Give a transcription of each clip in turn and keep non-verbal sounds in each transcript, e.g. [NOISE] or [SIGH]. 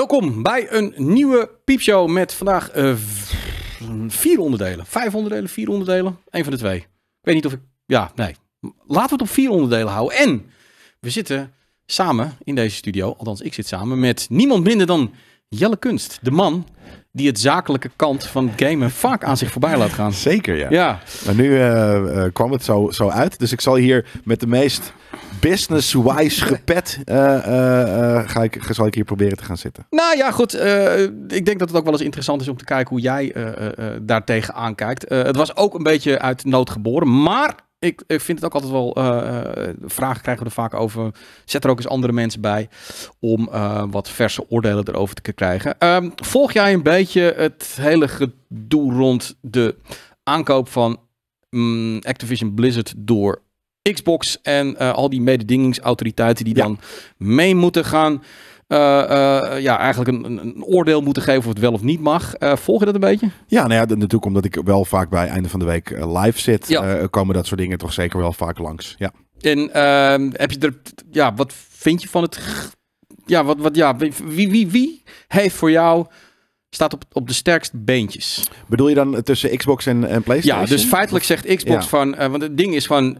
Welkom bij een nieuwe piepshow met vandaag eh, vier onderdelen. Vijf onderdelen, vier onderdelen. Eén van de twee. Ik weet niet of ik... Ja, nee. Laten we het op vier onderdelen houden. En we zitten samen in deze studio, althans ik zit samen, met niemand minder dan Jelle Kunst. De man die het zakelijke kant van gamen vaak aan zich voorbij laat gaan. Zeker, ja. Ja, Maar nu eh, eh, kwam het zo, zo uit. Dus ik zal hier met de meest business-wise gepet... eh, ga ik, zal ik hier proberen te gaan zitten. Nou ja, goed. ik denk dat het ook wel eens interessant is om te kijken hoe jij daartegen aankijkt. Het was ook een beetje uit nood geboren, maar ik, ik vind het ook altijd wel. vragen krijgen we er vaak over. Zet er ook eens andere mensen bij om wat verse oordelen erover te krijgen. Ehm, volg jij een beetje het hele gedoe rond de aankoop van mm, Activision Blizzard door Xbox en eh, al die mededingingsautoriteiten die Ja. dan mee moeten gaan eh, eh, ja, eigenlijk een, een, oordeel moeten geven of het wel of niet mag. Volg je dat een beetje? Ja, nou ja, natuurlijk omdat ik wel vaak bij einde van de week live zit... Ja. komen dat soort dingen toch zeker wel vaak langs. Ja. En ehm, heb je er, ja, wat vind je van het, ja, wat, wat, ja, wie, wie, wie heeft voor jou, staat op, op de sterkste beentjes? Bedoel je dan tussen Xbox en, en PlayStation? Ja, dus feitelijk zegt Xbox Ja. van, want het ding is van,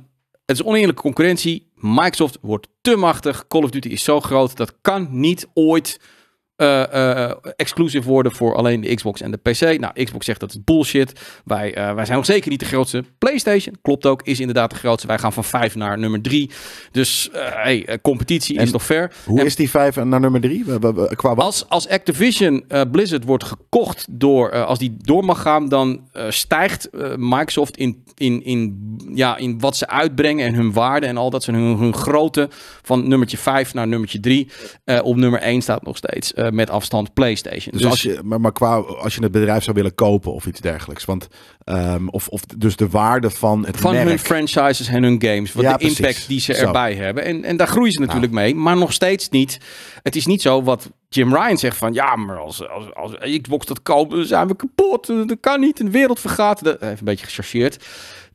het is oneerlijke concurrentie. Microsoft wordt te machtig. Call of Duty is zo groot, dat kan niet ooit eh, eh, exclusief worden voor alleen de Xbox en de PC. Nou, Xbox zegt dat is bullshit. Wij, eh, wij zijn nog zeker niet de grootste. PlayStation, klopt ook, is inderdaad de grootste. Wij gaan van vijf naar nummer drie. Dus hey, competitie is nog ver. Hoe En- is die vijf naar nummer drie? We- we- we- Qua wat? als, als Activision Blizzard wordt gekocht door, als die door mag gaan, dan stijgt Microsoft in, in, in, ja, in wat ze uitbrengen en hun waarde en al dat ze hun, hun grootte van nummertje 5 naar nummertje 3. op nummer 1 staat nog steeds eh, met afstand PlayStation. Dus, als je, maar, maar qua als je het bedrijf zou willen kopen of iets dergelijks. Want, ehm, of, of dus de waarde van het van merk. hun franchises en hun games. Wat Ja, de precies. impact die ze Zo. erbij hebben. En, en daar groeien ze natuurlijk mee. Maar nog steeds niet. Het is niet zo wat Jim Ryan zegt van... Ja, maar als, als, als Xbox dat koopt, dan zijn we kapot. Dat kan niet. De wereld vergaat. Even een beetje gechargeerd.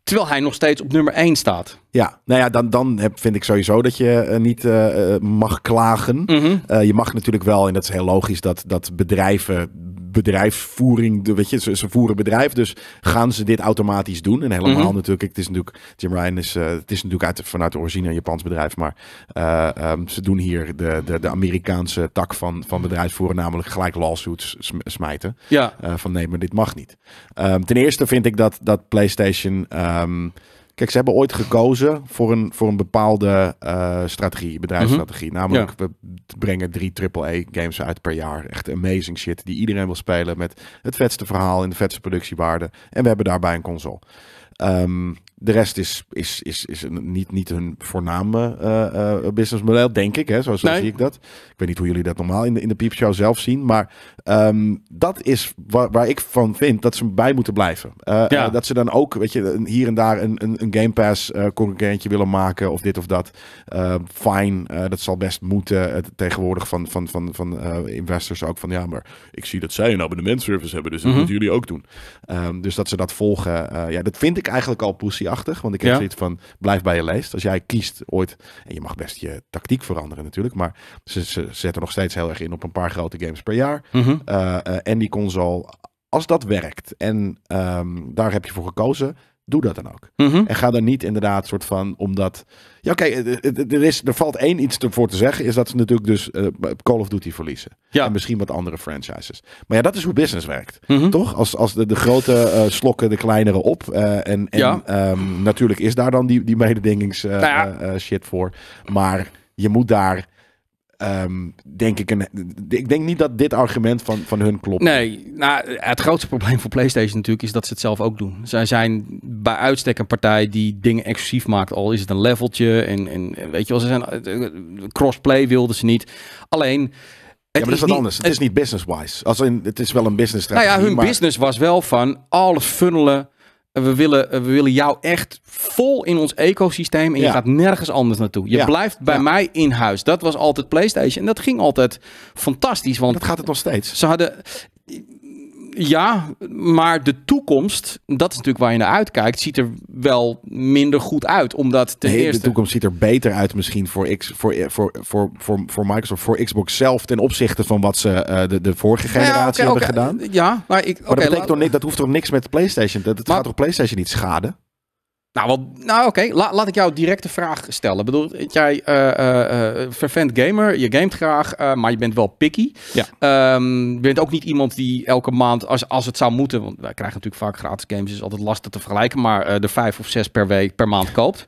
Terwijl hij nog steeds op nummer 1 staat. Ja, nou ja, dan, dan heb, vind ik sowieso dat je eh, niet eh, eh, mag klagen. Mhm. Je mag natuurlijk wel, en dat is heel logisch, dat, dat bedrijven, bedrijfsvoering, de, weet je, ze, ze voeren bedrijf, dus gaan ze dit automatisch doen. En helemaal Mhm. natuurlijk, het is natuurlijk, Jim Ryan is, eh, het is natuurlijk uit, vanuit de origine een Japans bedrijf, maar eh, ehm, ze doen hier de, de, de Amerikaanse tak van, van bedrijfsvoeren, namelijk gelijk lawsuits sm- smijten. Ja. Eh, van nee, maar dit mag niet. Ehm, ten eerste vind ik dat, dat PlayStation. ehm, kijk, ze hebben ooit gekozen voor een, voor een bepaalde eh, strategie, bedrijfsstrategie. Namelijk, we brengen drie AAA-games uit per jaar. Echt amazing shit die iedereen wil spelen met het vetste verhaal en de vetste productiewaarde. En we hebben daarbij een console. Ehm, de rest is, is, is, is niet, niet hun voorname eh, eh, businessmodel, denk ik. Hè? Zo, zo Nee. zie ik dat. Ik weet niet hoe jullie dat normaal in de, in de piepshow zelf zien. Maar ehm, dat is waar, waar ik van vind dat ze bij moeten blijven. Eh, Ja. dat ze dan ook, weet je, hier en daar een, een, een Game Pass concurrentje willen maken. Of dit of dat. Eh fine, eh, dat zal best moeten. Tegenwoordig van, van, van, van investors ook van ja, maar ik zie dat zij een abonnementservice hebben. Dus dat Mhm. moeten jullie ook doen. Ehm, dus dat ze dat volgen. ja, dat vind ik eigenlijk al poesieachtig. Want ik heb Ja. zoiets van blijf bij je leest. Als jij kiest ooit. En je mag best je tactiek veranderen natuurlijk. Maar ze, ze zetten nog steeds heel erg in op een paar grote games per jaar. Mhm. Eh, eh, en die console, als dat werkt en ehm, daar heb je voor gekozen, doe dat dan ook. Mhm. En ga dan niet inderdaad soort van, omdat... Ja, oké, er, is, er valt één iets voor te zeggen, is dat ze natuurlijk dus eh, Call of Duty verliezen. Ja. En misschien wat andere franchises. Maar ja, dat is hoe business werkt. Mhm. Toch? Als, als de, de grote eh, slokken de kleinere op. eh, en en Ja. ehm, natuurlijk is daar dan die, die mededingings Nou ja. shit voor. Maar je moet daar, ehm, denk ik, een, ik denk niet dat dit argument van, van hun klopt. Nee, nou, het grootste probleem voor PlayStation natuurlijk is dat ze het zelf ook doen. Zij zijn bij uitstek een partij die dingen exclusief maakt. Al is het een leveltje en, en weet je wel, ze zijn eh, crossplay wilden ze niet. Alleen. Ja, maar dat is wat niet- anders. Het is niet business-wise. Als in, het is wel een business Nou strategie. ja, hun maar, business was wel van alles funnelen. We willen, we willen jou echt vol in ons ecosysteem en je gaat nergens anders naartoe. Je Ja. blijft bij Ja. mij in huis. Dat was altijd PlayStation en dat ging altijd fantastisch. Want Dat gaat het nog steeds. ze hadden. Ja, maar de toekomst, dat is natuurlijk waar je naar uitkijkt, ziet er wel minder goed uit. Omdat ten Nee, eerste... de toekomst ziet er beter uit misschien voor, X, voor, voor, voor, voor, voor Microsoft, voor Xbox zelf ten opzichte van wat ze eh, de, de vorige Nou ja, generatie hebben gedaan. Ja, maar ik... Maar dat, betekent toch niet, dat hoeft toch niks met PlayStation? Dat, Maar- gaat toch PlayStation niet schaden? Nou, nou oké, La- laat ik jou direct de vraag stellen. Ik bedoel, jij eh, vervent gamer, je gamet graag, maar je bent wel picky. Ja. Ehm, je bent ook niet iemand die elke maand, als, als het zou moeten, want wij krijgen natuurlijk vaak gratis games, is altijd lastig te vergelijken, maar de vijf of zes per week, per maand koopt.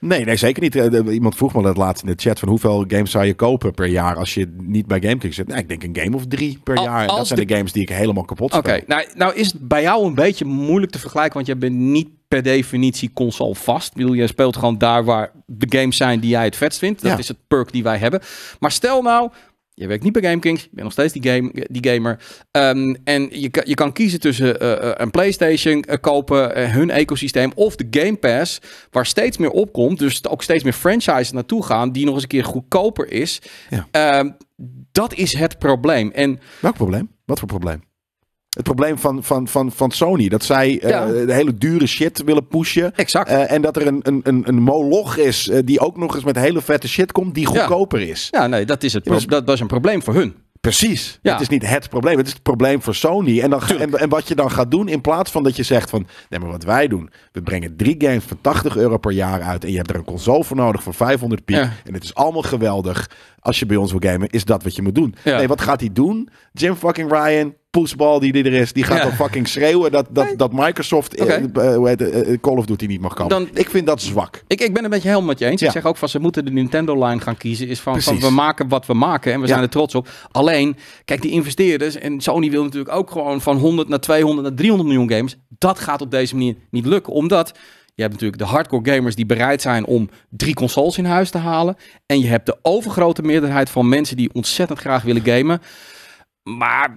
Nee, nee, zeker niet. Iemand vroeg me dat laatst in de chat van hoeveel games zou je kopen per jaar als je niet bij GameKings zit. Nou, ik denk een game of drie per Al- jaar. En dat zijn de... games die ik helemaal kapot Oké, nou, nou is het bij jou een beetje moeilijk te vergelijken, want jij bent niet per definitie console vast. Ik bedoel, je speelt gewoon daar waar de games zijn die jij het vetst vindt. Dat Ja. is het perk die wij hebben. Maar stel nou, je werkt niet bij GameKings, je bent nog steeds die, game, die gamer. Ehm, en je, kan- je kan kiezen tussen eh, eh, een PlayStation eh, kopen, hun ecosysteem, of de Game Pass, waar steeds meer opkomt. Dus ook steeds meer franchises naartoe gaan, die nog eens een keer goedkoper is. Ja. Ehm, dat is het probleem. En Welk probleem? Wat voor probleem? Het probleem van, van, van, van Sony. Dat zij eh, de hele dure shit willen pushen. exact. Eh, en dat er een, een, een, een moloch is eh, die ook nog eens met hele vette shit komt die Ja. goedkoper is. Ja, nee, dat is, het Ja, dat was een probleem voor hun. Precies. Ja. Het is niet het probleem. Het is het probleem voor Sony. En, dan en, en wat je dan gaat doen, in plaats van dat je zegt van... Nee, maar wat wij doen. We brengen drie games van 80 euro per jaar uit. En je hebt er een console voor nodig voor 500 piek. En het is allemaal geweldig. Als je bij ons wil gamen, is dat wat je moet doen. Ja. Nee, wat gaat hij doen? Jim fucking Ryan, poesbal die er is. Die gaat Ja. dan fucking schreeuwen dat, dat, dat Microsoft eh, Oké. eh, hoe heet het, eh, Call of Duty niet mag komen. Dan- ik vind dat zwak. Ik, ik ben het met je helemaal met je eens. Ja. Ik zeg ook van ze moeten de Nintendo-line gaan kiezen. Is van, van we maken wat we maken en we zijn er trots op. Alleen, kijk, die investeerders en Sony wil natuurlijk ook gewoon van 100 naar 200 naar 300 miljoen games. Dat gaat op deze manier niet lukken. Omdat je hebt natuurlijk de hardcore gamers die bereid zijn om drie consoles in huis te halen. En je hebt de overgrote meerderheid van mensen die ontzettend graag willen gamen. Maar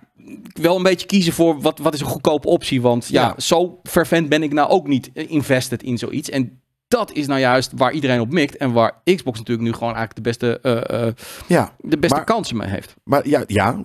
wel een beetje kiezen voor wat, wat is een goedkope optie. Want ja, Ja. zo fervent ben ik nou ook niet eh, invested in zoiets. En dat is nou juist waar iedereen op mikt. En waar Xbox natuurlijk nu gewoon eigenlijk de beste, eh, eh, Ja, de beste Maar- kansen mee heeft. Maar ja, ja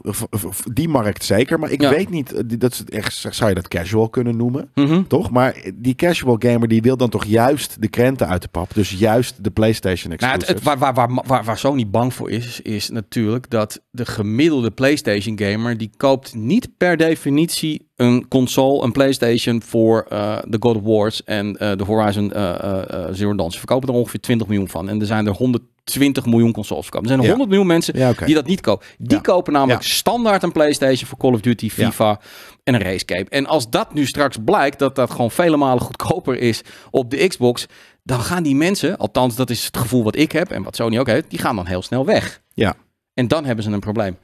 die markt zeker. Maar ik Ja. weet niet, eh, dat is echt, zou je dat casual kunnen noemen? Mhm. Toch? Maar die casual gamer die wil dan toch juist de krenten uit de pap. Dus juist de PlayStation Nou, exclusives. het, het, waar, waar, waar, waar, waar Sony bang voor is, is natuurlijk dat de gemiddelde PlayStation gamer die koopt niet per definitie een console, een PlayStation voor eh, de God of Wars en eh, de Horizon eh, Zero Dawn. Ze verkopen er ongeveer 20 miljoen van en er zijn er 120 miljoen consoles verkocht. Er zijn er Ja. 100 miljoen mensen Ja, die dat niet kopen. Die Ja. kopen namelijk standaard een PlayStation voor Call of Duty. FIFA en een race game. En als dat nu straks blijkt dat dat gewoon vele malen goedkoper is op de Xbox, dan gaan die mensen, althans dat is het gevoel wat ik heb en wat Sony ook heeft, die gaan dan heel snel weg. Ja. En dan hebben ze een probleem.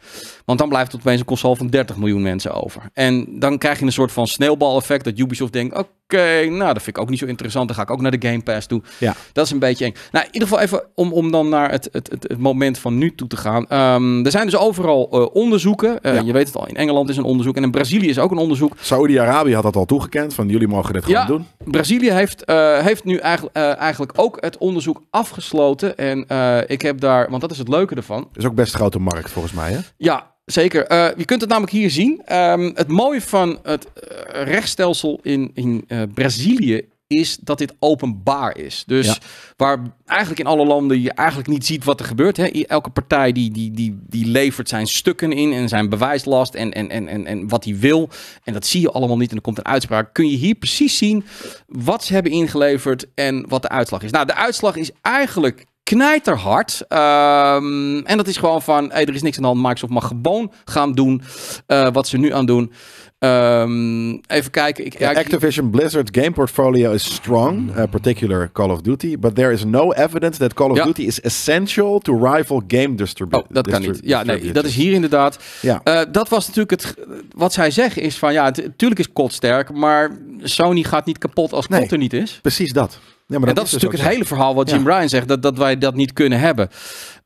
Want dan blijft het opeens een console van 30 miljoen mensen over. En dan krijg je een soort van sneeuwbaleffect dat Ubisoft denkt, oké, nou dat vind ik ook niet zo interessant. Dan ga ik ook naar de Game Pass toe. Ja. Dat is een beetje eng. Nou, in ieder geval even om, om dan naar het, het, het, het moment van nu toe te gaan. Ehm, er zijn dus overal eh, onderzoeken. Eh, Ja. Je weet het al, in Engeland is een onderzoek en in Brazilië is ook een onderzoek. Saudi-Arabië had dat al toegekend. Van jullie mogen dit gewoon Ja. doen. Brazilië heeft, eh, heeft nu eigenlijk, eigenlijk ook het onderzoek afgesloten. En ik heb daar, want dat is het leuke ervan. is ook best een grote markt volgens mij. Hè? Ja, zeker. Eh, je kunt het namelijk hier zien. Ehm, het mooie van het eh, rechtsstelsel in, in eh, Brazilië is dat dit openbaar is. Dus Ja. waar eigenlijk in alle landen je eigenlijk niet ziet wat er gebeurt. Hè? Elke partij die, die, die, die levert zijn stukken in en zijn bewijslast en, en, en, en, en wat hij wil. En dat zie je allemaal niet en er komt een uitspraak. Kun je hier precies zien wat ze hebben ingeleverd en wat de uitslag is. Nou, de uitslag is eigenlijk knijterhard. Ehm, en dat is gewoon van, hey, er is niks aan de hand. Microsoft mag gewoon gaan doen eh, wat ze nu aan doen. Ehm, even kijken. Ik, ja, ik- Activision Blizzard's game portfolio is strong, uh, particular Call of Duty, but there is no evidence that Call of Ja. Duty is essential to rival game distribution. Oh, dat kan niet. Ja, nee, dat is hier inderdaad. Ja. Eh, dat was natuurlijk het. Wat zij zeggen is van ja, natuurlijk is COD sterk, maar Sony gaat niet kapot als Nee. er niet is. Precies dat. Ja, maar en dat is dus natuurlijk het hele verhaal wat Ja. Jim Ryan zegt, dat, dat wij dat niet kunnen hebben.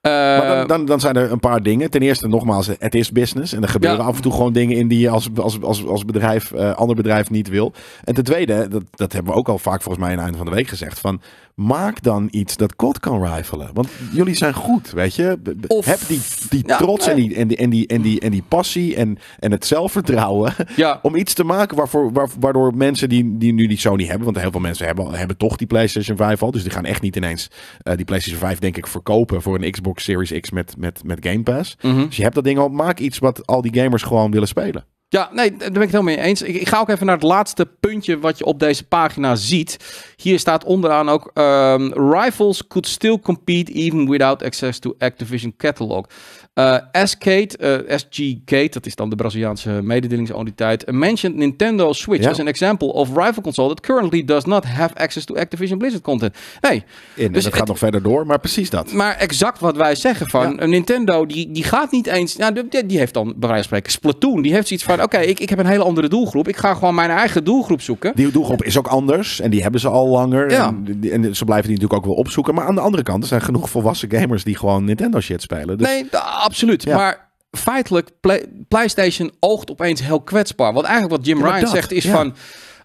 Maar dan, Eh, dan, dan zijn er een paar dingen. Ten eerste, nogmaals, het is business. En er gebeuren Ja. af en toe gewoon dingen in die je als, als, als, als bedrijf, eh, ander bedrijf niet wil. En ten tweede, dat, dat hebben we ook al vaak volgens mij aan het einde van de week gezegd. Van, maak dan iets dat COD kan rifelen. Want jullie zijn goed, weet je. Of- Heb die, die Ja, trots en die, en, die, en, die, en, die, en die passie en, en het zelfvertrouwen. [LAUGHS] ja, Om iets te maken waarvoor, waar- waardoor mensen die, die nu die Sony hebben, want heel veel mensen hebben, hebben toch die PlayStation 5 al, dus die gaan echt niet ineens eh, die PlayStation 5 denk ik verkopen voor een Xbox Series X met, met, met Game Pass. mhm. Dus je hebt dat ding al, maak iets wat al die gamers gewoon willen spelen. Ja, nee, daar ben ik het helemaal mee eens. Ik, ik ga ook even naar het laatste puntje wat je op deze pagina ziet. Hier staat onderaan ook... ehm, rivals could still compete even without access to Activision catalog. Eh S-Kate, eh, SG Kate, dat is dan de Braziliaanse mededelingsautoriteit, mentioned Nintendo Switch Ja. as an example of rival console that currently does not have access to Activision Blizzard content. Nee, In, Dus dat gaat het- nog verder door, maar precies dat. maar exact wat wij zeggen van een Nintendo, die, die gaat niet eens. Nou, die, die heeft dan bij wijze van spreken Splatoon. Die heeft zoiets van: oké, ik, ik heb een hele andere doelgroep. Ik ga gewoon mijn eigen doelgroep zoeken. Die doelgroep is ook anders en die hebben ze al langer. Ja. En, die- en ze blijven die natuurlijk ook wel opzoeken. Maar aan de andere kant, er zijn genoeg volwassen gamers die gewoon Nintendo shit spelen. Dus Nee, absoluut. Ja. Maar feitelijk, Play- PlayStation oogt opeens heel kwetsbaar. Want eigenlijk wat Jim Ja, Ryan dat, zegt is van...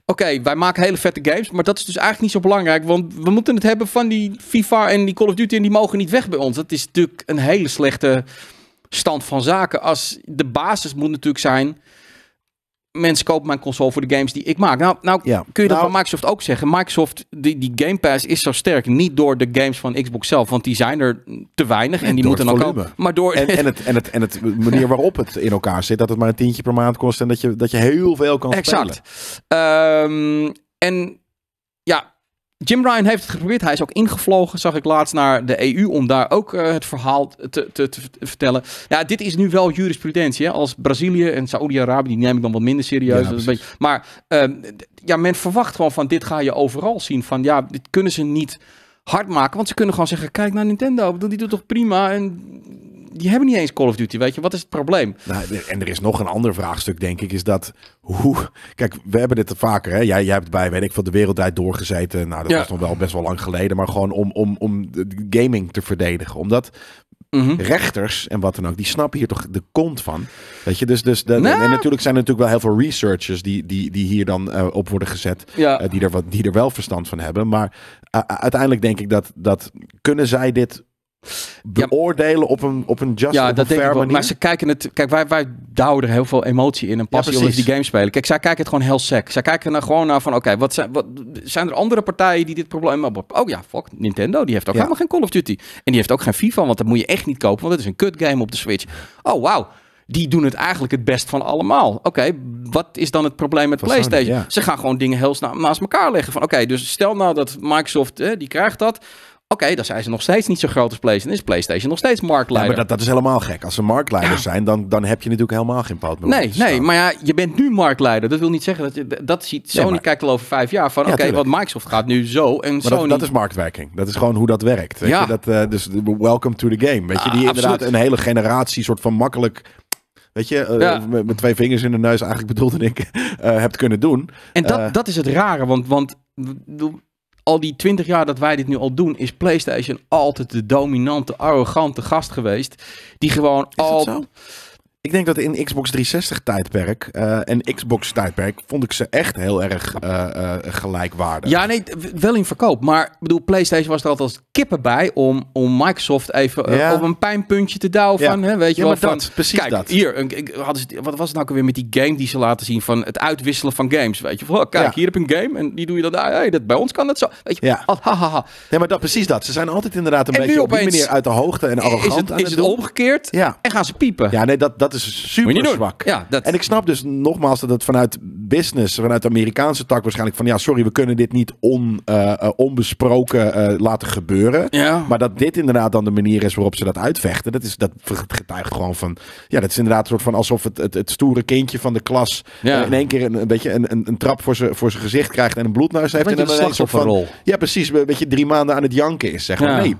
Oké, wij maken hele vette games, maar dat is dus eigenlijk niet zo belangrijk. Want we moeten het hebben van die FIFA en die Call of Duty en die mogen niet weg bij ons. Dat is natuurlijk een hele slechte stand van zaken. Als de basis moet natuurlijk zijn... Mensen kopen mijn console voor de games die ik maak. Nou, nou Ja. kun je dat Nou- bij Microsoft ook zeggen. Microsoft, die, die Game Pass is zo sterk. Niet door de games van Xbox zelf, want die zijn er te weinig. En, En die moeten het dan komen. Maar door... En, en, het, en, het, en het manier waarop het in elkaar zit, dat het maar een tientje per maand kost en dat je, dat je heel veel kan spelen. Exact. Ehm, en Jim Ryan heeft het geprobeerd. Hij is ook ingevlogen, zag ik laatst, naar de EU om daar ook eh, het verhaal te, te, te, te vertellen. Ja, dit is nu wel jurisprudentie. Hè? Als Brazilië en Saoedi-Arabië, die neem ik dan wat minder serieus. Ja, Dat is een beetje, maar ehm, ja, men verwacht gewoon van dit ga je overal zien. Van ja, dit kunnen ze niet hard maken. Want ze kunnen gewoon zeggen, kijk naar Nintendo. Die doet toch prima. En die hebben niet eens Call of Duty, weet je. Wat is het probleem? Nou, en er is nog een ander vraagstuk, denk ik, is dat hoe. Kijk, we hebben dit vaker. Hè? Jij, jij hebt bij, weet ik veel, de wereldwijd doorgezeten. Nou, dat Ja. was nog wel best wel lang geleden, maar gewoon om, om, om de gaming te verdedigen. Omdat Mhm. rechters en wat dan ook, die snappen hier toch de kont van. Weet je, dus, dus de, Nou. en natuurlijk zijn er natuurlijk wel heel veel researchers die, die, die hier dan eh, op worden gezet. Ja. eh, die, er wat, die er wel verstand van hebben. Maar uh, uiteindelijk denk ik dat, dat kunnen zij dit beoordelen op een, op een just Ja, op dat een fair manier? Maar ze kijken het... Kijk, wij, wij douwen er heel veel emotie in en passie Ja, die game spelen. Kijk, zij kijken het gewoon heel sec. Zij kijken er gewoon naar van... Oké, wat zijn, wat, zijn er andere partijen die dit probleem hebben? Oh ja, fuck, Nintendo. Die heeft ook helemaal geen Call of Duty. En die heeft ook geen FIFA, want dat moet je echt niet kopen. Want het is een kut game op de Switch. Oh, wauw. Die doen het eigenlijk het best van allemaal. Oké, wat is dan het probleem met PlayStation? ja. Ze gaan gewoon dingen heel snel naast elkaar leggen. Van oké, dus stel nou dat Microsoft, eh, die krijgt dat. Oké, dan zijn ze nog steeds niet zo groot als PlayStation. Is PlayStation nog steeds Ja, marktleider. maar dat, dat is helemaal gek. Als ze marktleiders zijn, dan, dan heb je natuurlijk helemaal geen poot meer. Nee, nee, maar ja, je bent nu marktleider. Dat wil niet zeggen dat je dat ziet. Sony maar- kijkt al over vijf jaar van, Ja, oké, tuurlijk. wat Microsoft gaat nu zo en Maar Sony. dat, dat is marktwerking. Dat is gewoon hoe dat werkt. Weet Ja. je? Dat, eh, dus welcome to the game. Weet je, Ah, die inderdaad absoluut. een hele generatie soort van makkelijk... Weet je, eh, Ja. met, met twee vingers in de neus eigenlijk [LAUGHS] bedoelde ik, eh hebt kunnen doen. en dat, dat is het rare, want, want al die twintig jaar dat wij dit nu al doen, is PlayStation altijd de dominante, arrogante gast geweest. Die gewoon al. zo? Ik denk dat in Xbox 360 tijdperk eh, en Xbox tijdperk vond ik ze echt heel erg eh, eh, gelijkwaardig. Ja, nee, wel in verkoop. Maar ik bedoel, PlayStation was er altijd als kippen bij om, om Microsoft even Ja. op een pijnpuntje te douwen. Ja. Van, hè, weet je Ja, wel, maar van, dat, precies kijk, dat. hier, een, hadden ze, wat was het nou ook weer met die game die ze laten zien van het uitwisselen van games, weet je? Van, oh, kijk, hier heb je een game en die doe je dan daar. Hey, dat, bij ons kan dat zo. Weet je, Ja. ah, ha, ha, ha. Nee, maar dat, precies dat. Ze zijn altijd inderdaad een En beetje op die manier uit de hoogte en arrogant Is het, aan is het het omgekeerd Ja. en gaan ze piepen. Ja, nee, dat, dat is Moet je super zwak. Ja, dat, En ik snap dus nogmaals dat het vanuit business, vanuit de Amerikaanse tak waarschijnlijk van ja, sorry, we kunnen dit niet on, eh, eh, onbesproken eh, laten gebeuren. ja. Maar dat dit inderdaad dan de manier is waarop ze dat uitvechten, dat, is, dat getuigt gewoon van. Ja, dat is inderdaad een soort van alsof het, het, het stoere kindje van de klas Ja. in één keer een, een beetje een, een, een trap voor zijn voor zijn gezicht krijgt en een bloedneus heeft. En dan een soort van. slachtofferrol. Ja, precies. Een beetje drie maanden aan het janken is. Zeg maar. Ja. Nee,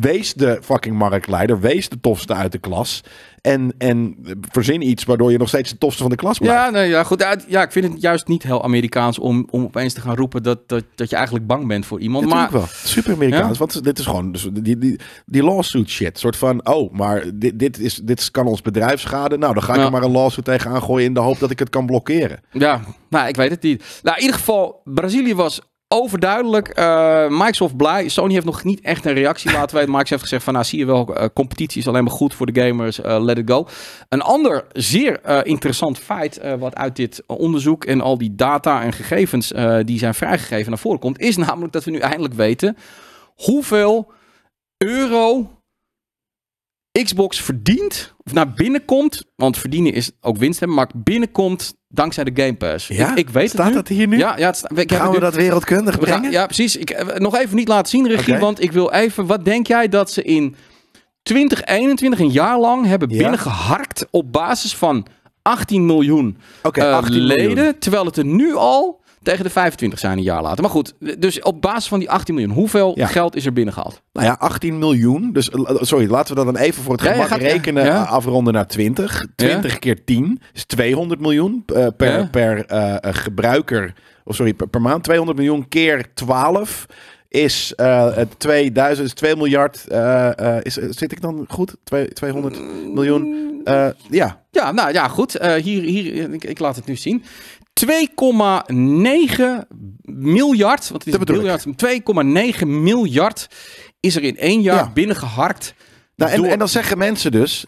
wees de fucking marktleider. Wees de tofste uit de klas. En, en verzin iets waardoor je nog steeds de tofste van de klas blijft. Ja, nee, ja, goed. Ja, ja, ik vind het juist niet heel Amerikaans om, om opeens te gaan roepen dat, dat, dat je eigenlijk bang bent voor iemand. Ja, maar wel. Super Amerikaans. Want dit is gewoon dus die, die, die lawsuit shit. soort van, oh, maar dit, dit, is, dit kan ons bedrijf schaden. Nou, dan ga ik er maar een lawsuit tegenaan gooien in de hoop dat ik het kan blokkeren. Ja, nou, ik weet het niet. Nou, in ieder geval, Brazilië was overduidelijk. Eh, Microsoft blij. Sony heeft nog niet echt een reactie laten weten. Microsoft heeft gezegd van, nou zie je wel, eh, competitie is alleen maar goed voor de gamers. eh, let it go. Een ander zeer interessant feit wat uit dit onderzoek en al die data en gegevens die zijn vrijgegeven naar voren komt, is namelijk dat we nu eindelijk weten hoeveel euro Xbox verdient, of naar binnenkomt, want verdienen is ook winst hebben, maar binnenkomt dankzij de Game Pass. ik, ik weet Staat het dat hier nu? Ja, ja, het ik Gaan we nu- dat wereldkundig we gaan- brengen? ja, precies. Ik, eh, nog even niet laten zien, regie, want ik wil even... Wat denk jij dat ze in 2021, een jaar lang, hebben Ja. binnengeharkt op basis van 18 miljoen Oké, eh, 18 leden, miljoen. terwijl het er nu al tegen de 25 zijn een jaar later. Maar goed, dus op basis van die 18 miljoen, hoeveel Ja. geld is er binnengehaald? Nou ja, 18 miljoen. Dus eh, sorry, laten we dat dan even voor het ja, gemak gaat- rekenen. Ja. eh, Afronden naar 20. 20 keer 10 is 200 miljoen eh, per, per gebruiker. Of sorry, per, per maand. 200 miljoen keer 12 is eh, het 2000, is 2 miljard. is, zit ik dan goed? Twee- 200 miljoen. Ja, Ja, nou ja, goed. Hier, hier, ik, ik laat het nu zien. 2,9 miljard, wat is Dat bedoel miljard? 2,9 miljard is er in één jaar Ja. binnengeharkt. Nou, en, door- en dan zeggen mensen dus.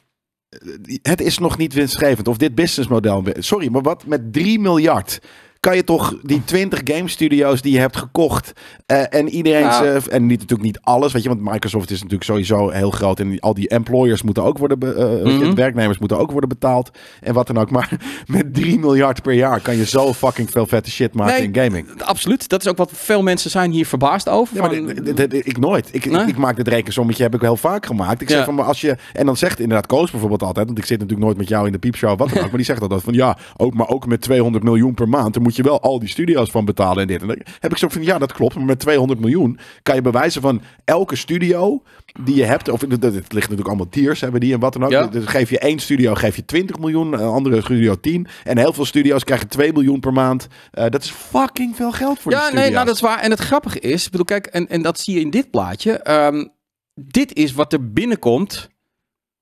eh, Het is nog niet winstgevend. Of dit businessmodel. Sorry, maar wat met 3 miljard. Kan je toch die 20 game studio's die je hebt gekocht. eh, en iedereen. Ja. en niet, natuurlijk niet alles. Weet je, want Microsoft is natuurlijk sowieso heel groot. En al die employers moeten ook worden. je, Mhm. werknemers moeten ook worden betaald. En wat dan ook. Maar [LAUGHS] met 3 miljard per jaar kan je zo fucking veel vette shit maken Nee, in gaming. Absoluut. Dat is ook wat veel mensen zijn hier verbaasd over. Ja, Van- ik nooit. Ik, Nee? ik, ik maak dit rekensommetje, heb ik wel vaak gemaakt. Ik zeg Ja. van, maar als je... En dan zegt inderdaad Koos bijvoorbeeld altijd... Want ik zit natuurlijk nooit met jou in de piepshow, wat dan ook. Maar die zegt altijd van, ja, ook, maar ook met 200 miljoen per maand... dan moet je wel al die studio's van betalen en dit. En dan heb ik zo van, ja, dat klopt. Maar met 200 miljoen kan je bewijzen van... elke studio die je hebt... Of het ligt natuurlijk allemaal tiers, hebben die en wat dan ook. Ja. Dus geef je één studio, geef je 20 miljoen. Een andere studio 10. En heel veel studio's krijgen 2 miljoen per maand. Eh, dat is fucking veel geld voor die ja, studio's. nee, nou dat is waar. En het grappige is, ik bedoel, kijk, en, en dat zie je in dit plaatje. ehm, dit is wat er binnenkomt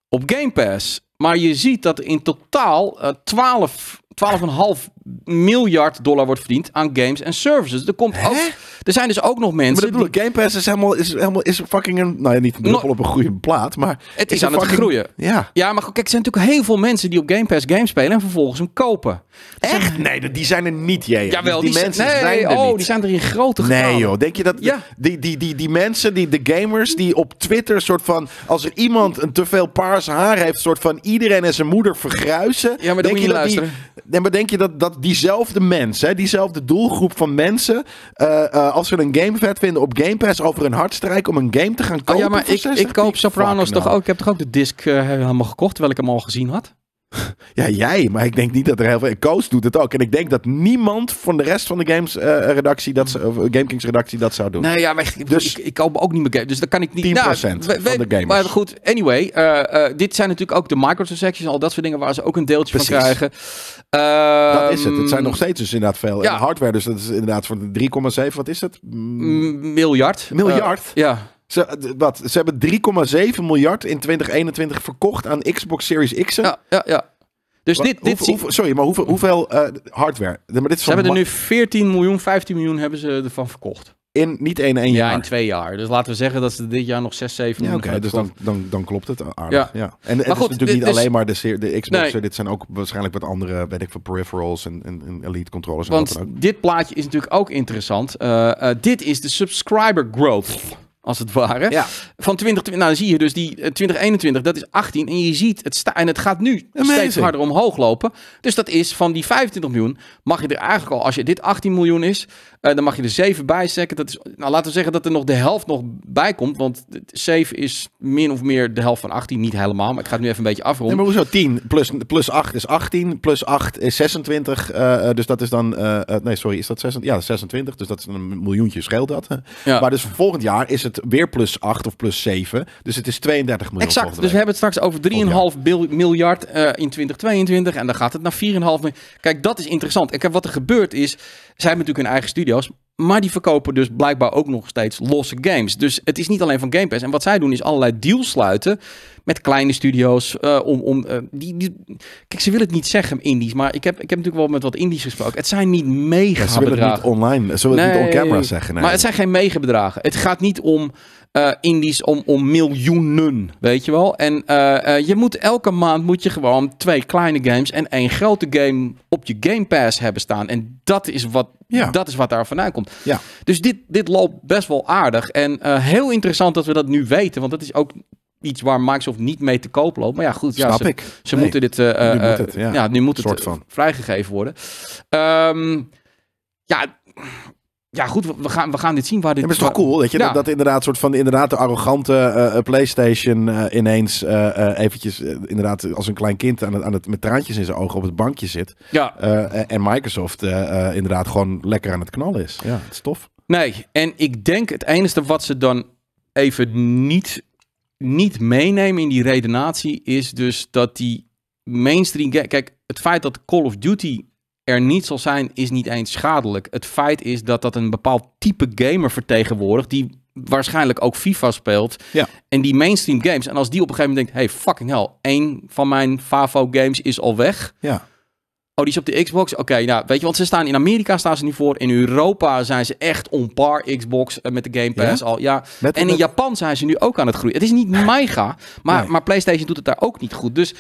op Game Pass. Maar je ziet dat in totaal eh 12, 12,5 miljard dollar wordt verdiend aan games en services. Er, komt ook, er zijn dus ook nog Maar mensen dat bedoel die... Game Pass is helemaal, is helemaal is fucking een, nou ja, niet No- op een goede plaat, maar Het is aan het groeien. Ja. Ja, maar kijk, er zijn natuurlijk heel veel mensen die op Game Pass games spelen en vervolgens hem kopen. Echt? Nee, die zijn er niet, jee. Jawel, die, die, mensen zijn, nee, zijn er oh, niet. die zijn er in grote Nee getalen. joh, denk je dat Ja. die, die, die, die mensen, die, de gamers die op Twitter soort van, als er iemand een te veel paars haar heeft, soort van iedereen en zijn moeder vergruisen. Ja, maar dan denk moet je dat die, luisteren. nee, maar denk je dat, dat diezelfde mensen, hè, diezelfde doelgroep van mensen, eh, eh, als ze een game vet vinden op Game Pass over een hart strijken om een game te gaan kopen? Oh ja, maar ik, 60 ik koop? Sopranos toch ook. Ik heb toch ook de disc eh, helemaal gekocht, terwijl ik hem al gezien had. [LAUGHS] Ja, jij, maar ik denk niet dat er heel veel. Koos doet het ook. En ik denk dat niemand van de rest van de games eh, redactie dat of GameKings redactie dat zou doen. Nee, ja, maar ik, Dus- ik, ik koop ook niet meer games. Dus dat kan ik niet. 10% we- we- van de gamers. Maar goed, anyway. eh, eh, dit zijn natuurlijk ook de microtransactions al dat soort dingen waar ze ook een deeltje van krijgen. dat is het. Het zijn Ehm, nog steeds dus inderdaad veel. ja. En hardware, dus dat is inderdaad van 3,7. Wat is het? M- miljard. Miljard? Ja. Ze, wat, ze hebben 3,7 miljard in 2021 verkocht aan Xbox Series X. ja, ja, ja. Dus dit, dit hoeveel- sorry, maar hoeveel, hoeveel eh, hardware? Maar dit is ze van hebben er nu 14 miljoen, 15 miljoen hebben ze ervan verkocht. in niet één één Ja, jaar. in twee jaar. Dus laten we zeggen dat ze dit jaar nog 6, 7 Ja, miljoen oké, hebben dus dan, dan, dan klopt het aardig. Ja. Ja. En, en het goed, is natuurlijk niet is- alleen maar de, de Xbox. Nee. Dit zijn ook waarschijnlijk wat andere, weet ik veel, peripherals en, en, en elite controllers. En wat Want dan ook. dit plaatje is natuurlijk ook interessant. Eh, eh, dit is de subscriber growth, als het ware. Ja. Van 2020, nou dan zie je dus die eh, 2021, dat is 18. En je ziet het sta en het gaat nu Amazing. steeds harder omhoog lopen. Dus dat is van die 25 miljoen, mag je er eigenlijk al, als je dit 18 miljoen is, eh, dan mag je er 7 bij. Dat is, nou laten we zeggen dat er nog de helft nog bij komt. Want 7 is min of meer de helft van 18, niet helemaal. Maar ik ga het nu even een beetje Nee, afronden. maar hoezo 10? Plus, plus 8 is 18, plus 8 is 26. eh, eh, dus dat is dan, eh, nee sorry, is dat 26? Ja, 26. Dus dat is een miljoentje scheelt dat. Ja. Maar dus volgend jaar is het weer plus 8 of plus 7. Dus het is 32 miljoen Exact. Dus we hebben het straks over 3,5 bil- miljard in 2022. En dan gaat het naar 4,5 miljard. Kijk, dat is interessant. Ik heb wat er gebeurd is. Zij hebben natuurlijk hun eigen studio's. Maar die verkopen dus blijkbaar ook nog steeds losse games. Dus het is niet alleen van Game Pass. En wat zij doen is allerlei deals sluiten met kleine studio's. eh, om, om, eh, die, die, kijk, ze willen het niet zeggen, indies. Maar ik heb, ik heb natuurlijk wel met wat indies gesproken. Het zijn niet mega Ja, ze willen het bedragen. niet online, ze willen het niet on camera zeggen. Nee. Maar het zijn geen megabedragen. Het gaat niet om eh indies om, om miljoenen, weet je wel. En eh, eh, je moet elke maand moet je gewoon twee kleine games en één grote game op je Game Pass hebben staan. En dat is wat, Ja. dat is wat daar vandaan komt. Ja. Dus dit, dit loopt best wel aardig. En heel interessant dat we dat nu weten, want dat is ook iets waar Microsoft niet mee te koop loopt. Maar ja, goed. Ja, Snap ze, ik. ze Nee. moeten dit... Nu moet het, ja. ja. nu moet het Soort van. vrijgegeven worden. Ehm, ja, ja, goed, we- gaan, we gaan dit zien waar dit... Ja, maar het is toch cool, weet je? Ja. Dat, dat inderdaad soort van inderdaad de arrogante eh, eh, PlayStation eh, ineens eventjes inderdaad als een klein kind aan het, aan het met traantjes in zijn ogen op het bankje zit. Ja, en Microsoft inderdaad gewoon lekker aan het knallen is. Ja, het is tof. nee. En ik denk het enige wat ze dan even niet, niet meenemen in die redenatie is dus dat die mainstream... Kijk, het feit dat Call of Duty er niet zal zijn, is niet eens schadelijk. Het feit is dat dat een bepaald type gamer vertegenwoordigt die waarschijnlijk ook FIFA speelt. Ja. En die mainstream games. En als die op een gegeven moment denkt, hey, fucking hell, één van mijn Favo games is al weg. Ja. Oh, die is op de Xbox? Oké, nou, weet je, want ze staan in Amerika staan ze nu voor. In Europa zijn ze echt on par Xbox eh, met de Game Pass Ja? al. Ja. Met, En in met- Japan zijn ze nu ook aan het groeien. Het is niet [LAUGHS] mega, maar, Nee. maar PlayStation doet het daar ook niet goed. Dus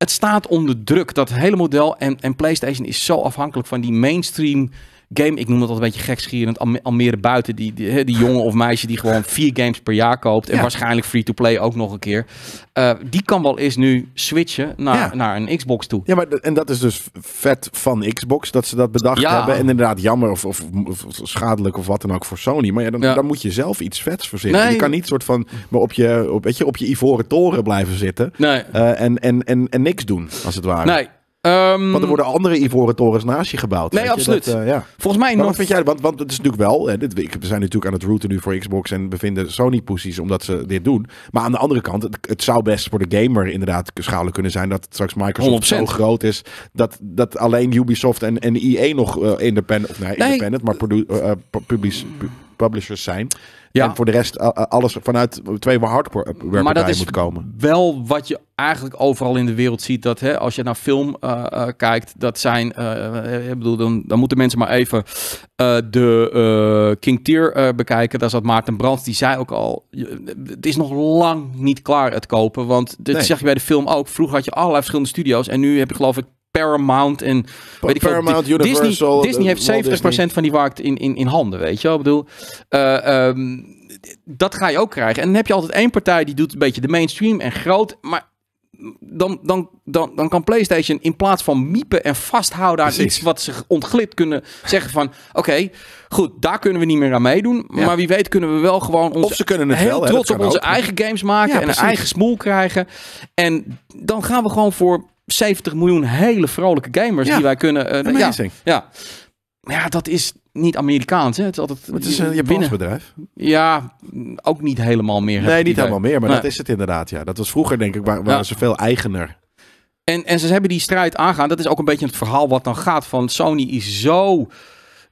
het staat onder druk, dat hele model. En, en PlayStation is zo afhankelijk van die mainstream game. Ik noem dat altijd een beetje gekschierend. Alme- Almere buiten, die, die, die jongen of meisje die gewoon vier games per jaar koopt. En Ja. waarschijnlijk free-to-play ook nog een keer. Eh, die kan wel eens nu switchen naar, Ja. naar een Xbox toe. Ja, maar en dat is dus vet van Xbox dat ze dat bedacht Ja. hebben. En inderdaad jammer of, of, of schadelijk of wat dan ook voor Sony. Maar ja, dan, dan moet je zelf iets vets verzinnen. Nee. Je kan niet soort van maar op je, op, weet je, op je ivoren toren blijven zitten. Nee, eh, en, en, en, en niks doen, als het ware. nee. Ehm, Want er worden andere ivoren torens naast je gebouwd. Nee, absoluut. Dat, eh, ja. volgens mij nog... wat vind jij? Want, want het is natuurlijk wel. Hè, dit, we zijn natuurlijk aan het routen nu voor Xbox en bevinden Sony posities omdat ze dit doen. Maar aan de andere kant, het, het zou best voor de gamer inderdaad schalen kunnen zijn dat straks Microsoft 100%. zo groot is dat, dat alleen Ubisoft en, en EA nog eh, independent, of nee, Nee. independent, maar produ- eh, publishers zijn. Ja. En voor de rest eh, eh, alles vanuit twee hardware Maar dat is moet komen. wel wat je eigenlijk overal in de wereld ziet. Dat hè, als je naar film eh, eh, kijkt, dat zijn. eh, eh, ik bedoel, dan, dan moeten mensen maar even eh, de eh, King Tier eh, bekijken. Daar zat Maarten Brands, die zei ook al. Het is nog lang niet klaar het kopen. Want dit Nee. zeg je bij de film ook. Vroeger had je allerlei verschillende studio's. En nu heb je geloof ik Paramount en weet ik Paramount, Universal, Disney, Disney eh, heeft Walt 70% Disney. van die markt in, in, in handen, weet je wel. Ik bedoel, eh, ehm, dat ga je ook krijgen. En dan heb je altijd één partij die doet een beetje de mainstream en groot, maar dan, dan, dan, dan kan PlayStation in plaats van miepen en vasthouden aan Precies. iets wat zich ontglipt kunnen zeggen van, oké, goed, daar kunnen we niet meer aan meedoen, Ja. maar wie weet kunnen we wel gewoon onze Of ze kunnen het heel wel. trots op onze ook. eigen games maken Ja, en een eigen smoel krijgen. En dan gaan we gewoon voor 70 miljoen hele vrolijke gamers Ja. die wij kunnen. eh, ja, ja. Maar ja, dat is niet Amerikaans. Hè? Het is altijd Het is een Japans bedrijf. Ja, ook niet helemaal meer. Nee, niet helemaal meer, maar Nee. dat is het inderdaad. Ja. Dat was vroeger, denk ik, waar- waren ze veel eigener. En, en ze hebben die strijd aangaan. Dat is ook een beetje het verhaal wat dan gaat van Sony is zo,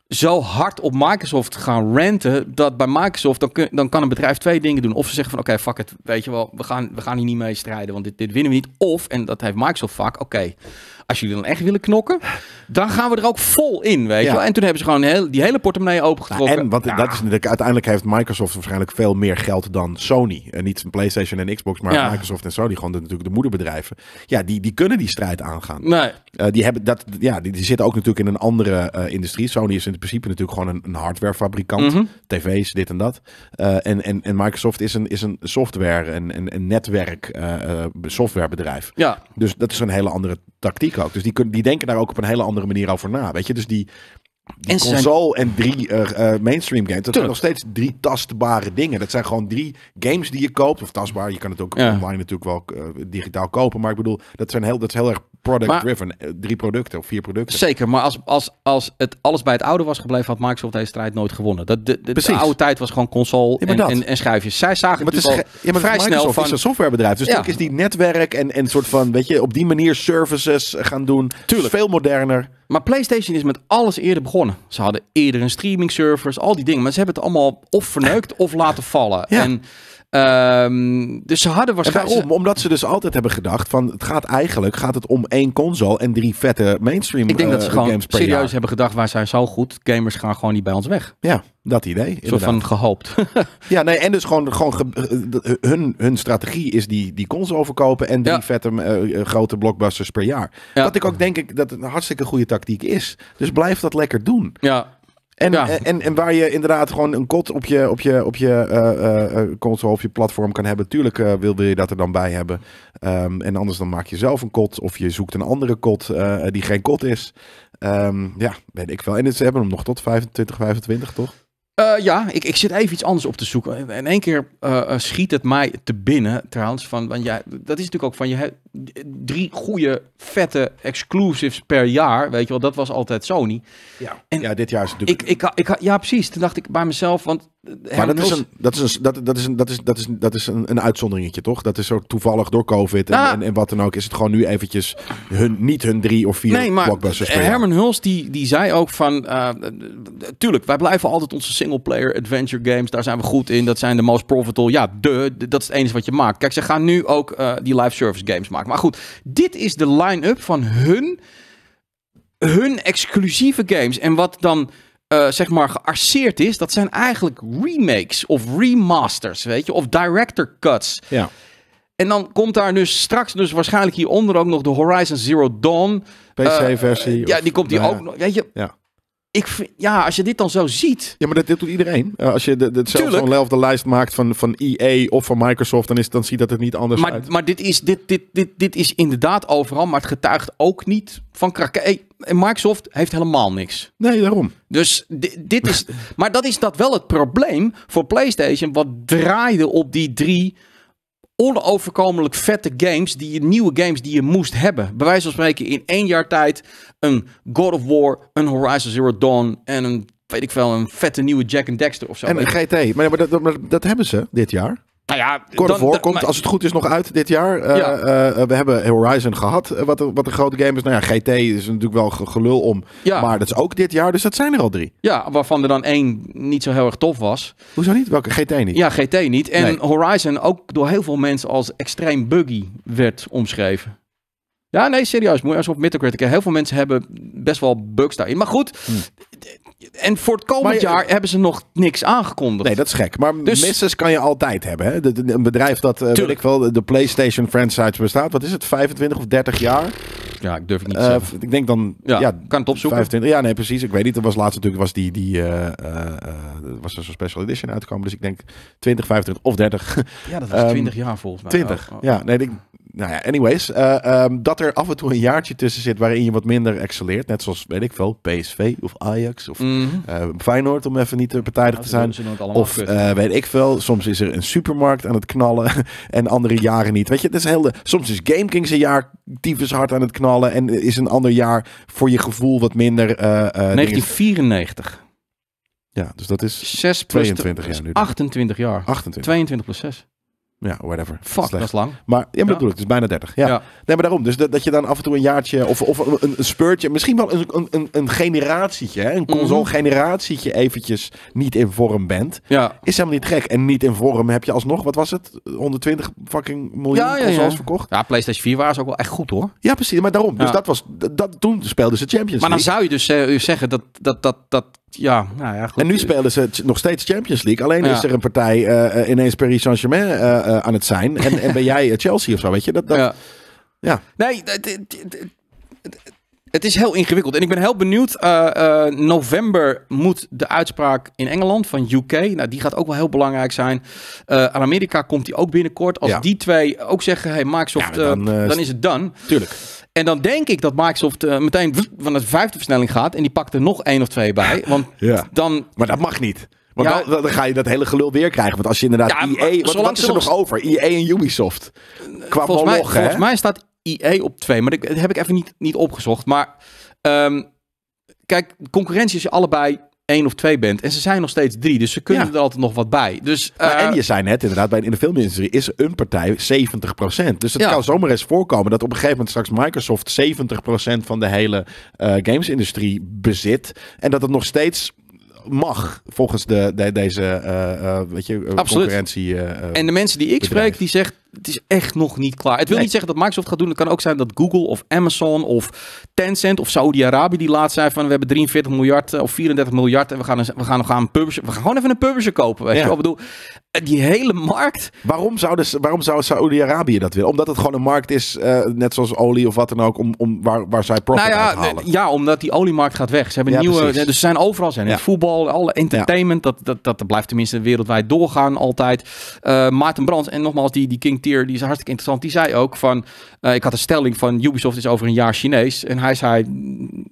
zo hard op Microsoft gaan ranten. Dat bij Microsoft, dan, kun, dan kan een bedrijf twee dingen doen. Of ze zeggen van oké, fuck it, weet je wel, we gaan, we gaan hier niet mee strijden. Want dit, dit winnen we niet. Of, en dat heeft Microsoft vaak, oké, als jullie dan echt willen knokken, dan gaan we er ook vol in, weet Ja. je wel. En toen hebben ze gewoon heel, die hele portemonnee Nou, opengetrokken. en want Ja. dat is natuurlijk, uiteindelijk heeft Microsoft waarschijnlijk veel meer geld dan Sony. En niet PlayStation en Xbox, maar Ja. Microsoft en Sony, gewoon de, natuurlijk de moederbedrijven. Ja, die, die kunnen die strijd aangaan. Nee, Eh, die, hebben dat, ja, die, die zitten ook natuurlijk in een andere eh, industrie. Sony is in principe natuurlijk gewoon een, een hardwarefabrikant. Mhm. TV's, dit en dat. Eh, en, en, en Microsoft is een, is een software en een, een netwerk eh, softwarebedrijf. ja. Dus dat is een hele andere tactiek ook. Dus die, kunnen, die denken daar ook op een hele andere manier over na. Weet je, dus die, die En zijn- console en drie mainstream games, dat zijn nog steeds drie tastbare dingen. Dat zijn gewoon drie games die je koopt. Of tastbaar, je kan het ook Ja. online natuurlijk wel digitaal kopen. Maar ik bedoel, dat, zijn heel, dat is heel erg product-driven. Eh, Drie producten of vier producten. Zeker, maar als, als, als het alles bij het oude was gebleven, had Microsoft deze strijd nooit gewonnen. Dat, de, de, oude tijd was gewoon console Ja, en, en, en schuifjes. Zij zagen Maar het is, natuurlijk ge- al ja, maar vrij snel Microsoft van... is een softwarebedrijf. Dus Ja. natuurlijk is die netwerk en, en soort van, weet je, op die manier services gaan doen. Tuurlijk. Veel moderner. Maar PlayStation is met alles eerder begonnen. Ze hadden eerder een streaming servers, al die dingen. Maar ze hebben het allemaal of verneukt [LAUGHS] of laten vallen. Ja. En, ehm, dus ze hadden En waarschijnlijk... waarom? Omdat ze dus altijd hebben gedacht van, het gaat eigenlijk, gaat het om één console en drie vette mainstream Ik denk dat eh, ze gewoon games per serieus jaar. hebben gedacht, wij zijn zo goed. Gamers gaan gewoon niet bij ons weg. Ja, dat idee. Een soort van gehoopt. [LAUGHS] Ja, nee, en dus gewoon, gewoon ge- eh, hun, hun strategie is die, die console verkopen en drie Ja. vette eh, eh, grote blockbusters per jaar. Ja. Wat ik ook denk ik dat het een hartstikke goede tactiek is. Dus blijf dat lekker doen. ja, En, Ja. en, en, waar je inderdaad gewoon een kot op je, op je, op je eh, eh, eh, console of je platform kan hebben. Tuurlijk eh, wil, wil je dat er dan bij hebben. Ehm, en anders dan maak je zelf een kot. Of je zoekt een andere kot die geen kot is. Ehm, ja, weet ik wel. En ze hebben hem nog tot 25, 25 toch? Eh, ja, ik, ik zit even iets anders op te zoeken. In één keer eh, eh, schiet het mij te binnen, trouwens. Van, want ja, dat is natuurlijk ook van je hebt drie goede, vette exclusives per jaar. Weet je wel, dat was altijd Sony. Ja. En ja, dit jaar is het natuurlijk... Ik, ik, ik, ja, precies. Toen dacht ik bij mezelf, want Maar dat is, een, dat, is een, dat, dat is, een, dat is, dat is, dat is een, een uitzonderingetje, toch? Dat is ook toevallig door COVID en, Nou, en, en wat dan ook. Is het gewoon nu eventjes hun, niet hun drie of vier Nee, maar blockbusters. Herman Hulst die, die zei ook van... eh, tuurlijk, wij blijven altijd onze single-player adventure games. Daar zijn we goed in. Dat zijn de most profitable. Ja, de, de- dat is het enige wat je maakt. Kijk, ze gaan nu ook eh, die live service games maken. Maar goed, dit is de line-up van hun, hun exclusieve games. En wat dan... eh, zeg maar gearseerd is, dat zijn eigenlijk remakes of remasters, weet je, of director cuts. Ja. En dan komt daar dus straks, dus waarschijnlijk hieronder ook nog de Horizon Zero Dawn PC-versie. ja, die komt die nou ook nog. Weet je, Ja. Ik ja, als je dit dan zo ziet. Ja, maar dat, dit doet iedereen. Eh, als je de, de, zelfs zo'n lijst maakt van, van EA of van Microsoft, dan, is, dan ziet dat het niet anders Maar, uit. maar dit, is, dit, dit, dit, dit is inderdaad overal, maar het getuigt ook niet van kraken. Hey, Microsoft heeft helemaal niks. Nee, daarom. Dus di- dit is. [LAUGHS] maar dat is dat wel het probleem voor PlayStation. Wat draaide op die drie onoverkomelijk vette games. Die je, nieuwe games die je moest hebben. Bij wijze van spreken in één jaar tijd een God of War, een Horizon Zero Dawn en een, weet ik veel, een vette nieuwe Jack and Dexter of zo. En een GT. Maar, dat, dat hebben ze dit jaar. Nou ja, God of dan- War dan- komt, maar- als het goed is, nog uit dit jaar. Eh, Ja. eh, we hebben Horizon gehad, eh, wat, een- wat een grote game is. Nou ja, GT is natuurlijk wel ge- gelul om. Ja. Maar dat is ook dit jaar, dus dat zijn er al drie. Ja, waarvan er dan één niet zo heel erg tof was. Hoezo niet? Welke GT niet? Ja, GT niet. En Nee. Horizon ook door heel veel mensen als extreem buggy werd omschreven. Ja, nee, serieus. Moet je eens op Metacritic. Heel veel mensen hebben best wel bugs daarin. Maar goed. En voor het komend je- jaar hebben ze nog niks aangekondigd. Nee, dat is gek. Maar Dus- misses kan je altijd hebben. Hè? De- de- een bedrijf dat, eh, weet ik wel, de- PlayStation franchise bestaat. Wat is het? 25 of 30 jaar? Ja, ik durf het niet te Eh, zeggen. ik denk dan... Ja, Ja, kan het opzoeken. 25. Ja, nee, precies. Ik weet niet. Er was laatst natuurlijk was die, die eh, eh, eh, er was er zo'n special edition uitgekomen. Dus ik denk 20, 25 of 30. Ja, dat was ehm, 20 jaar volgens mij. 20. Oh, oh. Ja, nee, ik, nou ja, anyways. eh, ehm, dat er af en toe een jaartje tussen zit waarin je wat minder excelleert. Net zoals, weet ik veel, PSV of Ajax of eh, Feyenoord, om even niet te partijdig te zijn. Of eh, weet ik veel, soms is er een supermarkt aan het knallen [LAUGHS] en andere jaren niet. Weet je, het is heel, soms is GameKings een jaar tyfus hard aan het knallen en is een ander jaar voor je gevoel wat minder. eh, eh, dingen. 1994. Ja, dus dat is 6 plus 22 jaar nu. 28 jaar. 28. 22 plus 6. Ja, whatever. Fuck, Slecht. dat is lang. Maar ja, maar Ja. dat het is bijna 30. Ja. Ja. Nee, maar daarom. Dus dat, dat je dan af en toe een jaartje of, of een, een speurtje, misschien wel een, een- een, generatietje, hè? een Mhm. console generatietje eventjes niet in vorm bent, Ja. is helemaal niet gek. En niet in vorm heb je alsnog, wat was het? 120 fucking miljoen Ja, consoles verkocht? ja, PlayStation 4 waren ze ook wel echt goed hoor. Ja, precies. Maar daarom. Dus dat was, dat, toen speelden ze Champions Maar dan League. zou je dus eh, zeggen dat, dat, dat, dat, ja, nou ja, goed. En nu spelen ze nog steeds Champions League. Alleen Ja. is er een partij eh, eh, ineens Paris Saint-Germain eh, eh, aan het zijn. En, en ben jij Chelsea of zo, weet je? Dat, dat, Ja. ja. Nee, het, is heel ingewikkeld. En ik ben heel benieuwd. eh, eh, november moet de uitspraak in Engeland van UK. Nou, die gaat ook wel heel belangrijk zijn. Eh, aan Amerika komt die ook binnenkort. Als Ja. die twee ook zeggen, hey, Microsoft, Ja, dan, dan, dan is het done. Tuurlijk. En dan denk ik dat Microsoft eh, meteen van de vijfde versnelling gaat. En die pakt er nog één of twee bij. [LAUGHS] Want Ja. dan Maar dat mag niet. Want Ja. dan, dan ga je dat hele gelul weer krijgen. Want als je inderdaad Ja, maar EA... Wat, wat is ze er nog nog- over? EA en Ubisoft. Qua volgens mij, volgens mij staat EA op 2, maar dat heb ik even niet, niet opgezocht. Maar ehm, kijk, concurrentie als je allebei één of twee bent. En ze zijn nog steeds drie, dus ze kunnen Ja. er altijd nog wat bij. Dus, eh, en je zei net inderdaad, bij, in de filmindustrie is een partij 70%. Dus het Ja. kan zomaar eens voorkomen dat op een gegeven moment straks Microsoft 70% van de hele eh, gamesindustrie bezit. En dat het nog steeds mag volgens de, de- deze eh, weet je, Absoluut. concurrentie. eh, En de mensen die ik bedrijf. spreek, die zegt het is echt nog niet klaar. Het wil Nee. niet zeggen dat Microsoft gaat doen. Het kan ook zijn dat Google of Amazon of Tencent of Saudi-Arabië die laatst zei van we hebben 43 miljard eh, of 34 miljard en we gaan, een- we gaan, nog gaan een publisher, we gaan gewoon even een publisher kopen. Weet Ja. je? Ik bedoel, eh, die hele markt. Waarom zou, dus, waarom zou Saudi-Arabië dat willen? Omdat het gewoon een markt is, eh, net zoals olie of wat dan ook, om, om waar, waar zij profit Nou ja, uit halen. ja, omdat die oliemarkt gaat weg. Ze hebben Ja, nieuwe, precies. dus ze zijn overal. Zijn Ja. voetbal, alle entertainment. Dat, dat, dat, dat blijft tenminste wereldwijd doorgaan altijd. Maarten Brands, en nogmaals, die, die King Die is hartstikke interessant. Die zei ook van, eh, ik had een stelling van Ubisoft is over een jaar Chinees. En hij zei, "Mm,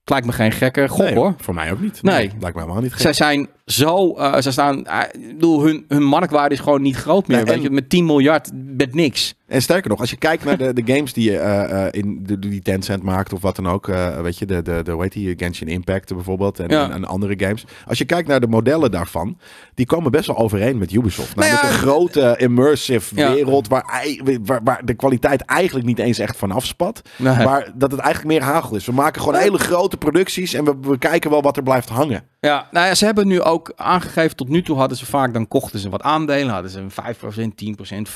het lijkt me geen gekke gok Nee, hoor. Voor mij ook niet. Nee. lijkt me helemaal niet gek. Zij zijn zo, eh ze staan, ik bedoel, hun, hun marktwaarde is gewoon niet groot meer. Nee, weet je, met 10 miljard, met niks. En sterker nog, als je kijkt naar de, de games die je eh, in de, die Tencent maakt of wat dan ook, weet je, de, de, de hoe heet die, Genshin Impact bijvoorbeeld en, Ja. en, en andere games. Als je kijkt naar de modellen daarvan, die komen best wel overeen met Ubisoft. Nou ja, een grote immersive Ja. wereld waar, waar, waar de kwaliteit eigenlijk niet eens echt van afspat. Nee. Maar dat het eigenlijk meer hagel is. We maken gewoon hele grote producties en we, we kijken wel wat er blijft hangen. Ja, nou ja, ze hebben nu ook aangegeven, tot nu toe hadden ze vaak, dan kochten ze wat aandelen, hadden ze een 5%, 10%,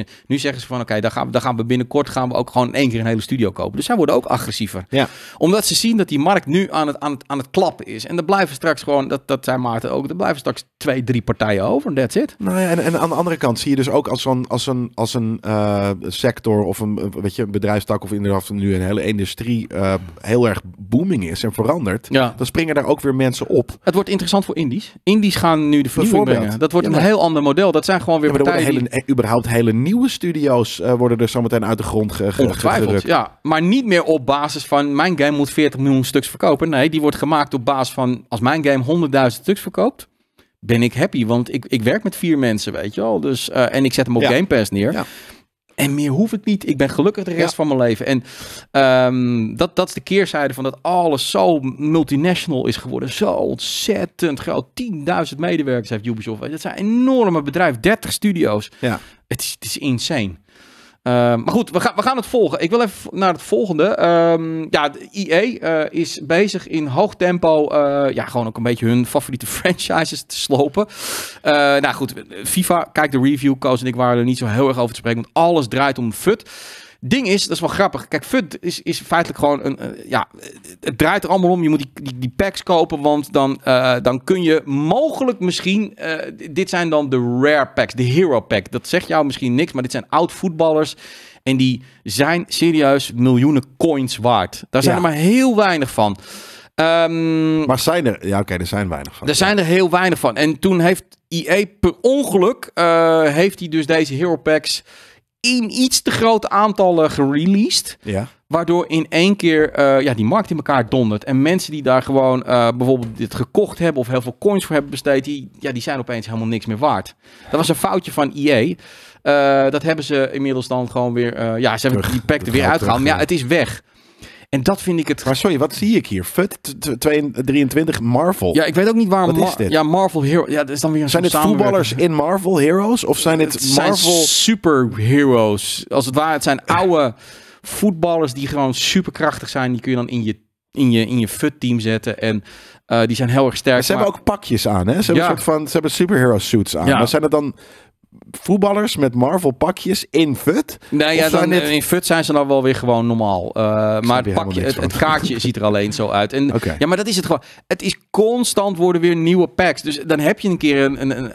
15%. Nu zeggen ze van, oké, dan, gaan we, dan gaan we binnenkort gaan we ook gewoon in één keer een hele studio kopen. Dus zij worden ook agressiever. Ja. Omdat ze zien dat die markt nu aan het, aan het, aan het klappen is. En er blijven straks gewoon, dat, dat zei Maarten ook, er blijven straks twee, drie partijen over, that's it. Nou ja, en, en aan de andere kant zie je dus ook als een, als een, als een eh, sector of een, weet je, een bedrijfstak of inderdaad nu een hele industrie eh, heel erg booming is en verandert. Ja. Dan springen daar ook weer mensen op. Het wordt interessant voor indies. Indies gaan nu de vernieuwing Bijvoorbeeld. brengen. Dat wordt Ja, een heel ander model. Dat zijn gewoon weer Ja, partijen die... hele, eh, überhaupt hele nieuwe studio's eh, worden er zometeen uit de grond ge, ge- Ongetwijfeld, gerukt. ja. Maar niet meer op basis van mijn game moet 40 miljoen stuks verkopen. Nee, die wordt gemaakt op basis van als mijn game 100.000 stuks verkoopt, ben ik happy. Want ik, ik werk met vier mensen, weet je wel. Dus, eh, en ik zet hem op. Game Pass neer. En meer hoef ik niet. Ik ben gelukkig de rest Ja. van mijn leven. En ehm, dat, dat is de keerzijde van dat alles zo multinational is geworden. Zo ontzettend groot. 10.000 medewerkers heeft Ubisoft. Dat zijn enorme bedrijven. 30 studio's. Ja. Het is, het is insane. Ehm, maar goed, we gaan, we gaan het volgen. Ik wil even naar het volgende. Ehm, ja, EA eh, is bezig in hoog tempo. eh, ja, gewoon ook een beetje hun favoriete [LAUGHS] franchises te slopen. Eh, nou goed, FIFA, kijk de review. Koos en ik waren er niet zo heel erg over te spreken. Want alles draait om FUT. Ding is, dat is wel grappig. Kijk, FUT is, is feitelijk gewoon een. eh, ja, het draait er allemaal om. Je moet die, die, die packs kopen. Want dan, eh, dan kun je mogelijk misschien. eh, dit zijn dan de rare packs, de hero pack. Dat zegt jou misschien niks, maar dit zijn oud voetballers. En die zijn serieus miljoenen coins waard. Daar zijn Ja. er maar heel weinig van. Ehm, Maar zijn er... Ja, oké, er zijn weinig van. er zijn er heel weinig van. En toen heeft EA per ongeluk, heeft hij dus deze hero packs in iets te grote aantallen gereleased. Ja. Waardoor in één keer eh, ja, die markt in elkaar dondert. En mensen die daar gewoon eh, bijvoorbeeld dit gekocht hebben of heel veel coins voor hebben besteed, die, ja, die zijn opeens helemaal niks meer waard. Dat was een foutje van EA. Eh, dat hebben ze inmiddels dan gewoon weer. eh, ja, ze hebben die pack er weer uitgehaald. Maar ja, het is weg. En dat vind ik het. Maar sorry, wat zie ik hier? FUT t- t- 23 Marvel. Ja, ik weet ook niet waarom. Wat is dit? Ja, Marvel Hero. Ja, dat is dan weer een zijn soort voetballers in Marvel Heroes? Of zijn Het dit zijn Marvel... superheroes. Als het ware, het zijn oude voetballers die gewoon superkrachtig zijn. Die kun je dan in je, in je, in je FUT-team zetten. En eh, die zijn heel erg sterk. Ze hebben maar- ook pakjes aan, hè? Ze hebben, Ja. een soort van, ze hebben superhero suits aan. Ja. Maar zijn het dan voetballers met Marvel pakjes in FUT? Nee, ja, dan, dit- in FUT zijn ze dan wel weer gewoon normaal. Eh, maar het, pakje, het, kaartje ziet er alleen zo uit. En. Ja, maar dat is het gewoon. Het is constant worden weer nieuwe packs. Dus dan heb je een keer een, een,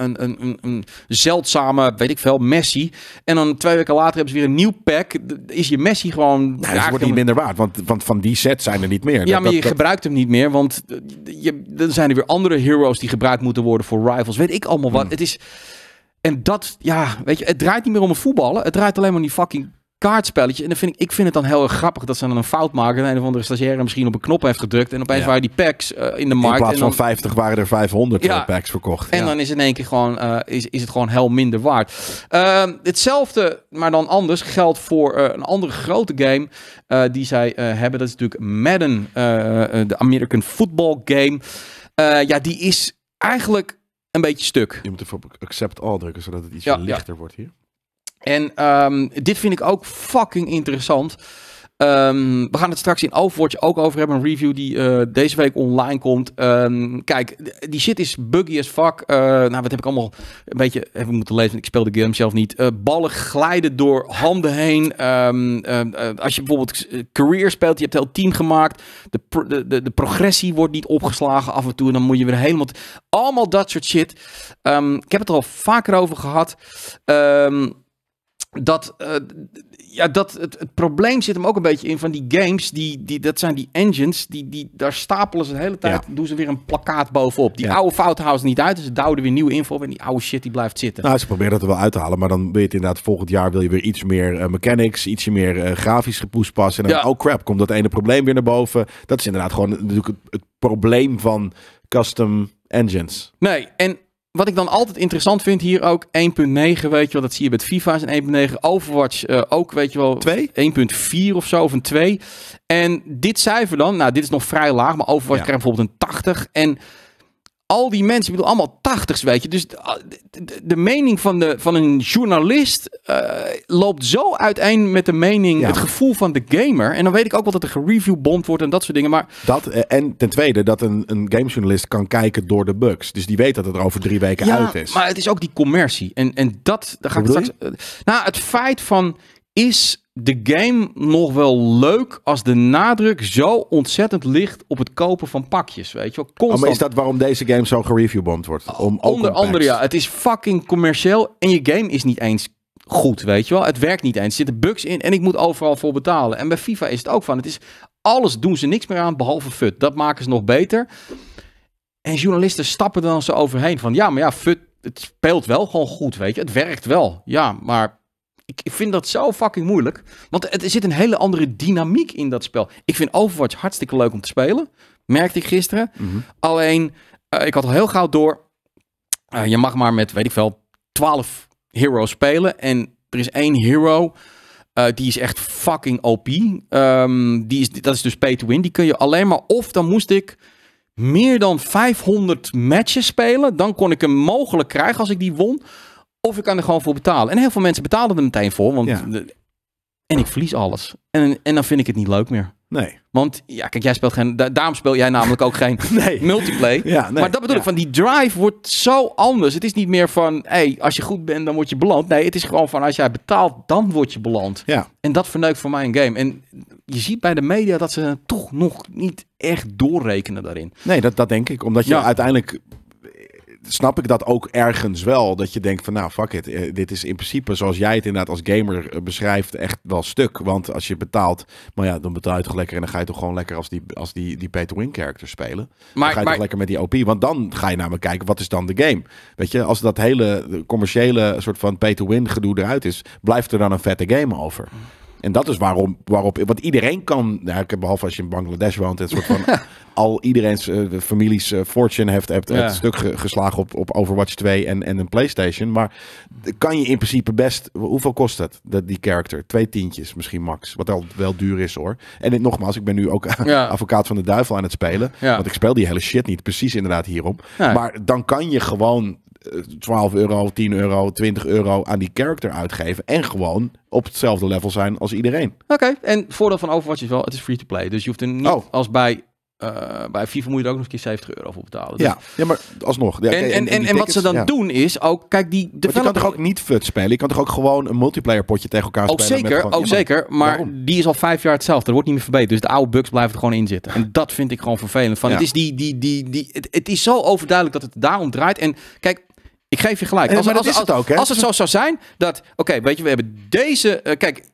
een, een, een, zeldzame, weet ik veel, Messi. En dan twee weken later hebben ze weer een nieuw pack. Is je Messi gewoon... Het wordt niet minder waard, want, want van die set zijn er niet meer. Ja, Dat- maar je dat- gebruikt hem niet meer, want eh, je, dan zijn er weer andere heroes die gebruikt moeten worden voor rivals. Weet ik allemaal wat. Hmm. Het is... En dat, ja, weet je, het draait niet meer om het voetballen. Het draait alleen maar om die fucking kaartspelletje. En dan vind ik, ik vind het dan heel erg grappig dat ze dan een fout maken. En een of andere stagiaire misschien op een knop heeft gedrukt. En opeens Ja. waren die packs eh, in de In markt. plaats en dan, van 50 waren er 500 Ja. eh, packs verkocht. en Ja. dan is in één keer gewoon, eh, is, is het gewoon heel minder waard. Ehm, hetzelfde, maar dan anders, geldt voor een andere grote game die zij hebben. Dat is natuurlijk Madden, de American Football Game. Ja, die is eigenlijk een beetje stuk. Je moet even op accept all drukken, zodat het iets Ja, lichter wordt hier. En ehm, dit vind ik ook fucking interessant. Ehm, we gaan het straks in Overwatch ook over hebben. Een review die eh, deze week online komt. Ehm, kijk, die shit is buggy as fuck. Eh, nou, wat heb ik allemaal een beetje even moeten lezen. Ik speel de game zelf niet. Eh, ballen glijden door handen heen. Ehm, ehm, eh, als je bijvoorbeeld career speelt, je hebt het heel team gemaakt. De, de, de, progressie wordt niet opgeslagen af en toe. En dan moet je weer helemaal... Allemaal dat soort shit. Ik heb het er al vaker over gehad. Ehm, dat, eh, ja, dat het, het probleem zit hem ook een beetje in van die games. Die, die, dat zijn die engines. Die, die, daar stapelen ze de hele tijd. Doen ze weer een plakkaat bovenop. Die Ja. oude fouten houden ze niet uit. Dus ze douwen er weer nieuwe info. En die oude shit die blijft zitten. Nou, ze proberen dat er wel uit te halen, maar dan wil je inderdaad volgend jaar wil je weer iets meer eh, mechanics, ietsje meer eh, grafisch gepoest passen. En dan, Ja. oh crap, komt dat ene probleem weer naar boven. Dat is inderdaad gewoon natuurlijk het, het probleem van custom engines. Nee, en wat ik dan altijd interessant vind hier ook. 1.9, weet je wel. Dat zie je met FIFA is een 1.9. Overwatch eh, ook, weet je wel. Twee? 1.4 of zo, of een 2. En dit cijfer dan, nou, dit is nog vrij laag, maar Overwatch Ja. krijgt bijvoorbeeld een 80. En al die mensen, ik bedoel, allemaal 80's, weet je. Dus de, de- mening van, de, van een journalist eh, loopt zo uiteen met de mening, Ja. het gevoel van de gamer. En dan weet ik ook wel dat er gereviewbond wordt en dat soort dingen. Maar Dat, eh, en ten tweede dat een, een gamejournalist kan kijken door de bugs. Dus die weet dat het er over drie weken uit is. maar het is ook die commercie. En, en dat, daar ga ik straks... eh, Nou, het feit van, is de game nog wel leuk als de nadruk zo ontzettend ligt op het kopen van pakjes, weet je wel? Oh, Constant. maar is dat waarom deze game zo gereviewbomd wordt? Om, ook Onder om andere, ja. Het is fucking commercieel en je game is niet eens goed, weet je wel? Het werkt niet eens. Er zitten bugs in en ik moet overal voor betalen. En bij FIFA is het ook van. Het is alles doen ze niks meer aan behalve FUT. Dat maken ze nog beter. En journalisten stappen er dan zo overheen van ja, maar ja, FUT het speelt wel gewoon goed, weet je. Het werkt wel. Ja, maar ik ik vind dat zo fucking moeilijk. Want er zit een hele andere dynamiek in dat spel. Ik vind Overwatch hartstikke leuk om te spelen. Merkte ik gisteren. Mhm. Alleen, eh, ik had al heel gauw door. eh, je mag maar met, weet ik veel, 12 heroes spelen. En er is één hero. eh, die is echt fucking OP. Ehm, die is, dat is dus pay to win. Die kun je alleen maar. Of dan moest ik meer dan 500 matches spelen. Dan kon ik hem mogelijk krijgen als ik die won. Of ik kan er gewoon voor betalen. En heel veel mensen betalen er meteen voor. Want Ja. de- en ik verlies alles. En, en dan vind ik het niet leuk meer. Nee. Want ja, kijk, jij speelt geen. da- daarom speel jij namelijk ook geen [LAUGHS] Nee. multiplayer. Ja, nee. maar dat bedoel Ja. ik, van die drive wordt zo anders. Het is niet meer van, hey, als je goed bent, dan word je beland. Nee, het is gewoon van, als jij betaalt, dan word je beland. Ja. En dat verneukt voor mij een game. En je ziet bij de media dat ze toch nog niet echt doorrekenen daarin. Nee, dat, dat denk ik. Omdat je Ja. uiteindelijk snap ik dat ook ergens wel. Dat je denkt van nou, fuck it. eh, Dit is in principe zoals jij het inderdaad als gamer eh, beschrijft echt wel stuk. Want als je betaalt, maar ja, dan betaal je toch lekker. En dan ga je toch gewoon lekker als die, als die, die pay-to-win character spelen. dan ga Maar, je toch maar lekker met die OP. Want dan ga je namelijk kijken, wat is dan de game? Weet je, als dat hele commerciële soort van pay-to-win gedoe eruit is, blijft er dan een vette game over. En dat is waarom, waarop, want iedereen kan, nou, ik heb behalve als je in Bangladesh woont, het soort van [LAUGHS] al iedereen's eh, families eh, fortune heeft, Ja. het stuk ge- geslagen op, op Overwatch 2 en, en een PlayStation. Maar kan je in principe best, hoeveel kost het, dat, die character? Twee tientjes misschien max, wat al wel duur is hoor. En dit, nogmaals, ik ben nu ook [LAUGHS] Ja. advocaat van de duivel aan het spelen, Ja. want ik speel die hele shit niet precies inderdaad hierom. Maar dan kan je gewoon 12 euro, 10 euro, 20 euro aan die character uitgeven en gewoon op hetzelfde level zijn als iedereen. Oké, en voordeel van Overwatch is wel, het is free to play. Dus je hoeft er niet, Oh. als bij, eh, bij FIFA moet je er ook nog een keer 70 euro voor betalen. Dus- Ja, ja maar alsnog. Ja, En, en, en, wat ze dan ja. doen is ook, kijk, die je kan toch ook niet FUT spelen? Je kan toch ook gewoon een multiplayer potje tegen elkaar Ook spelen? met zeker, gewoon- ook Ja, maar zeker. Maar die is al vijf jaar hetzelfde. Er wordt niet meer verbeterd. Dus de oude bugs blijven er gewoon in zitten. En dat vind ik gewoon vervelend. Van, het, is die, die, die, die, het, het is zo overduidelijk dat het daarom draait. En kijk, ik geef je gelijk. Als, als, als- ook, hè? als het zo zou zijn dat, oké, weet je, we hebben deze... eh, kijk,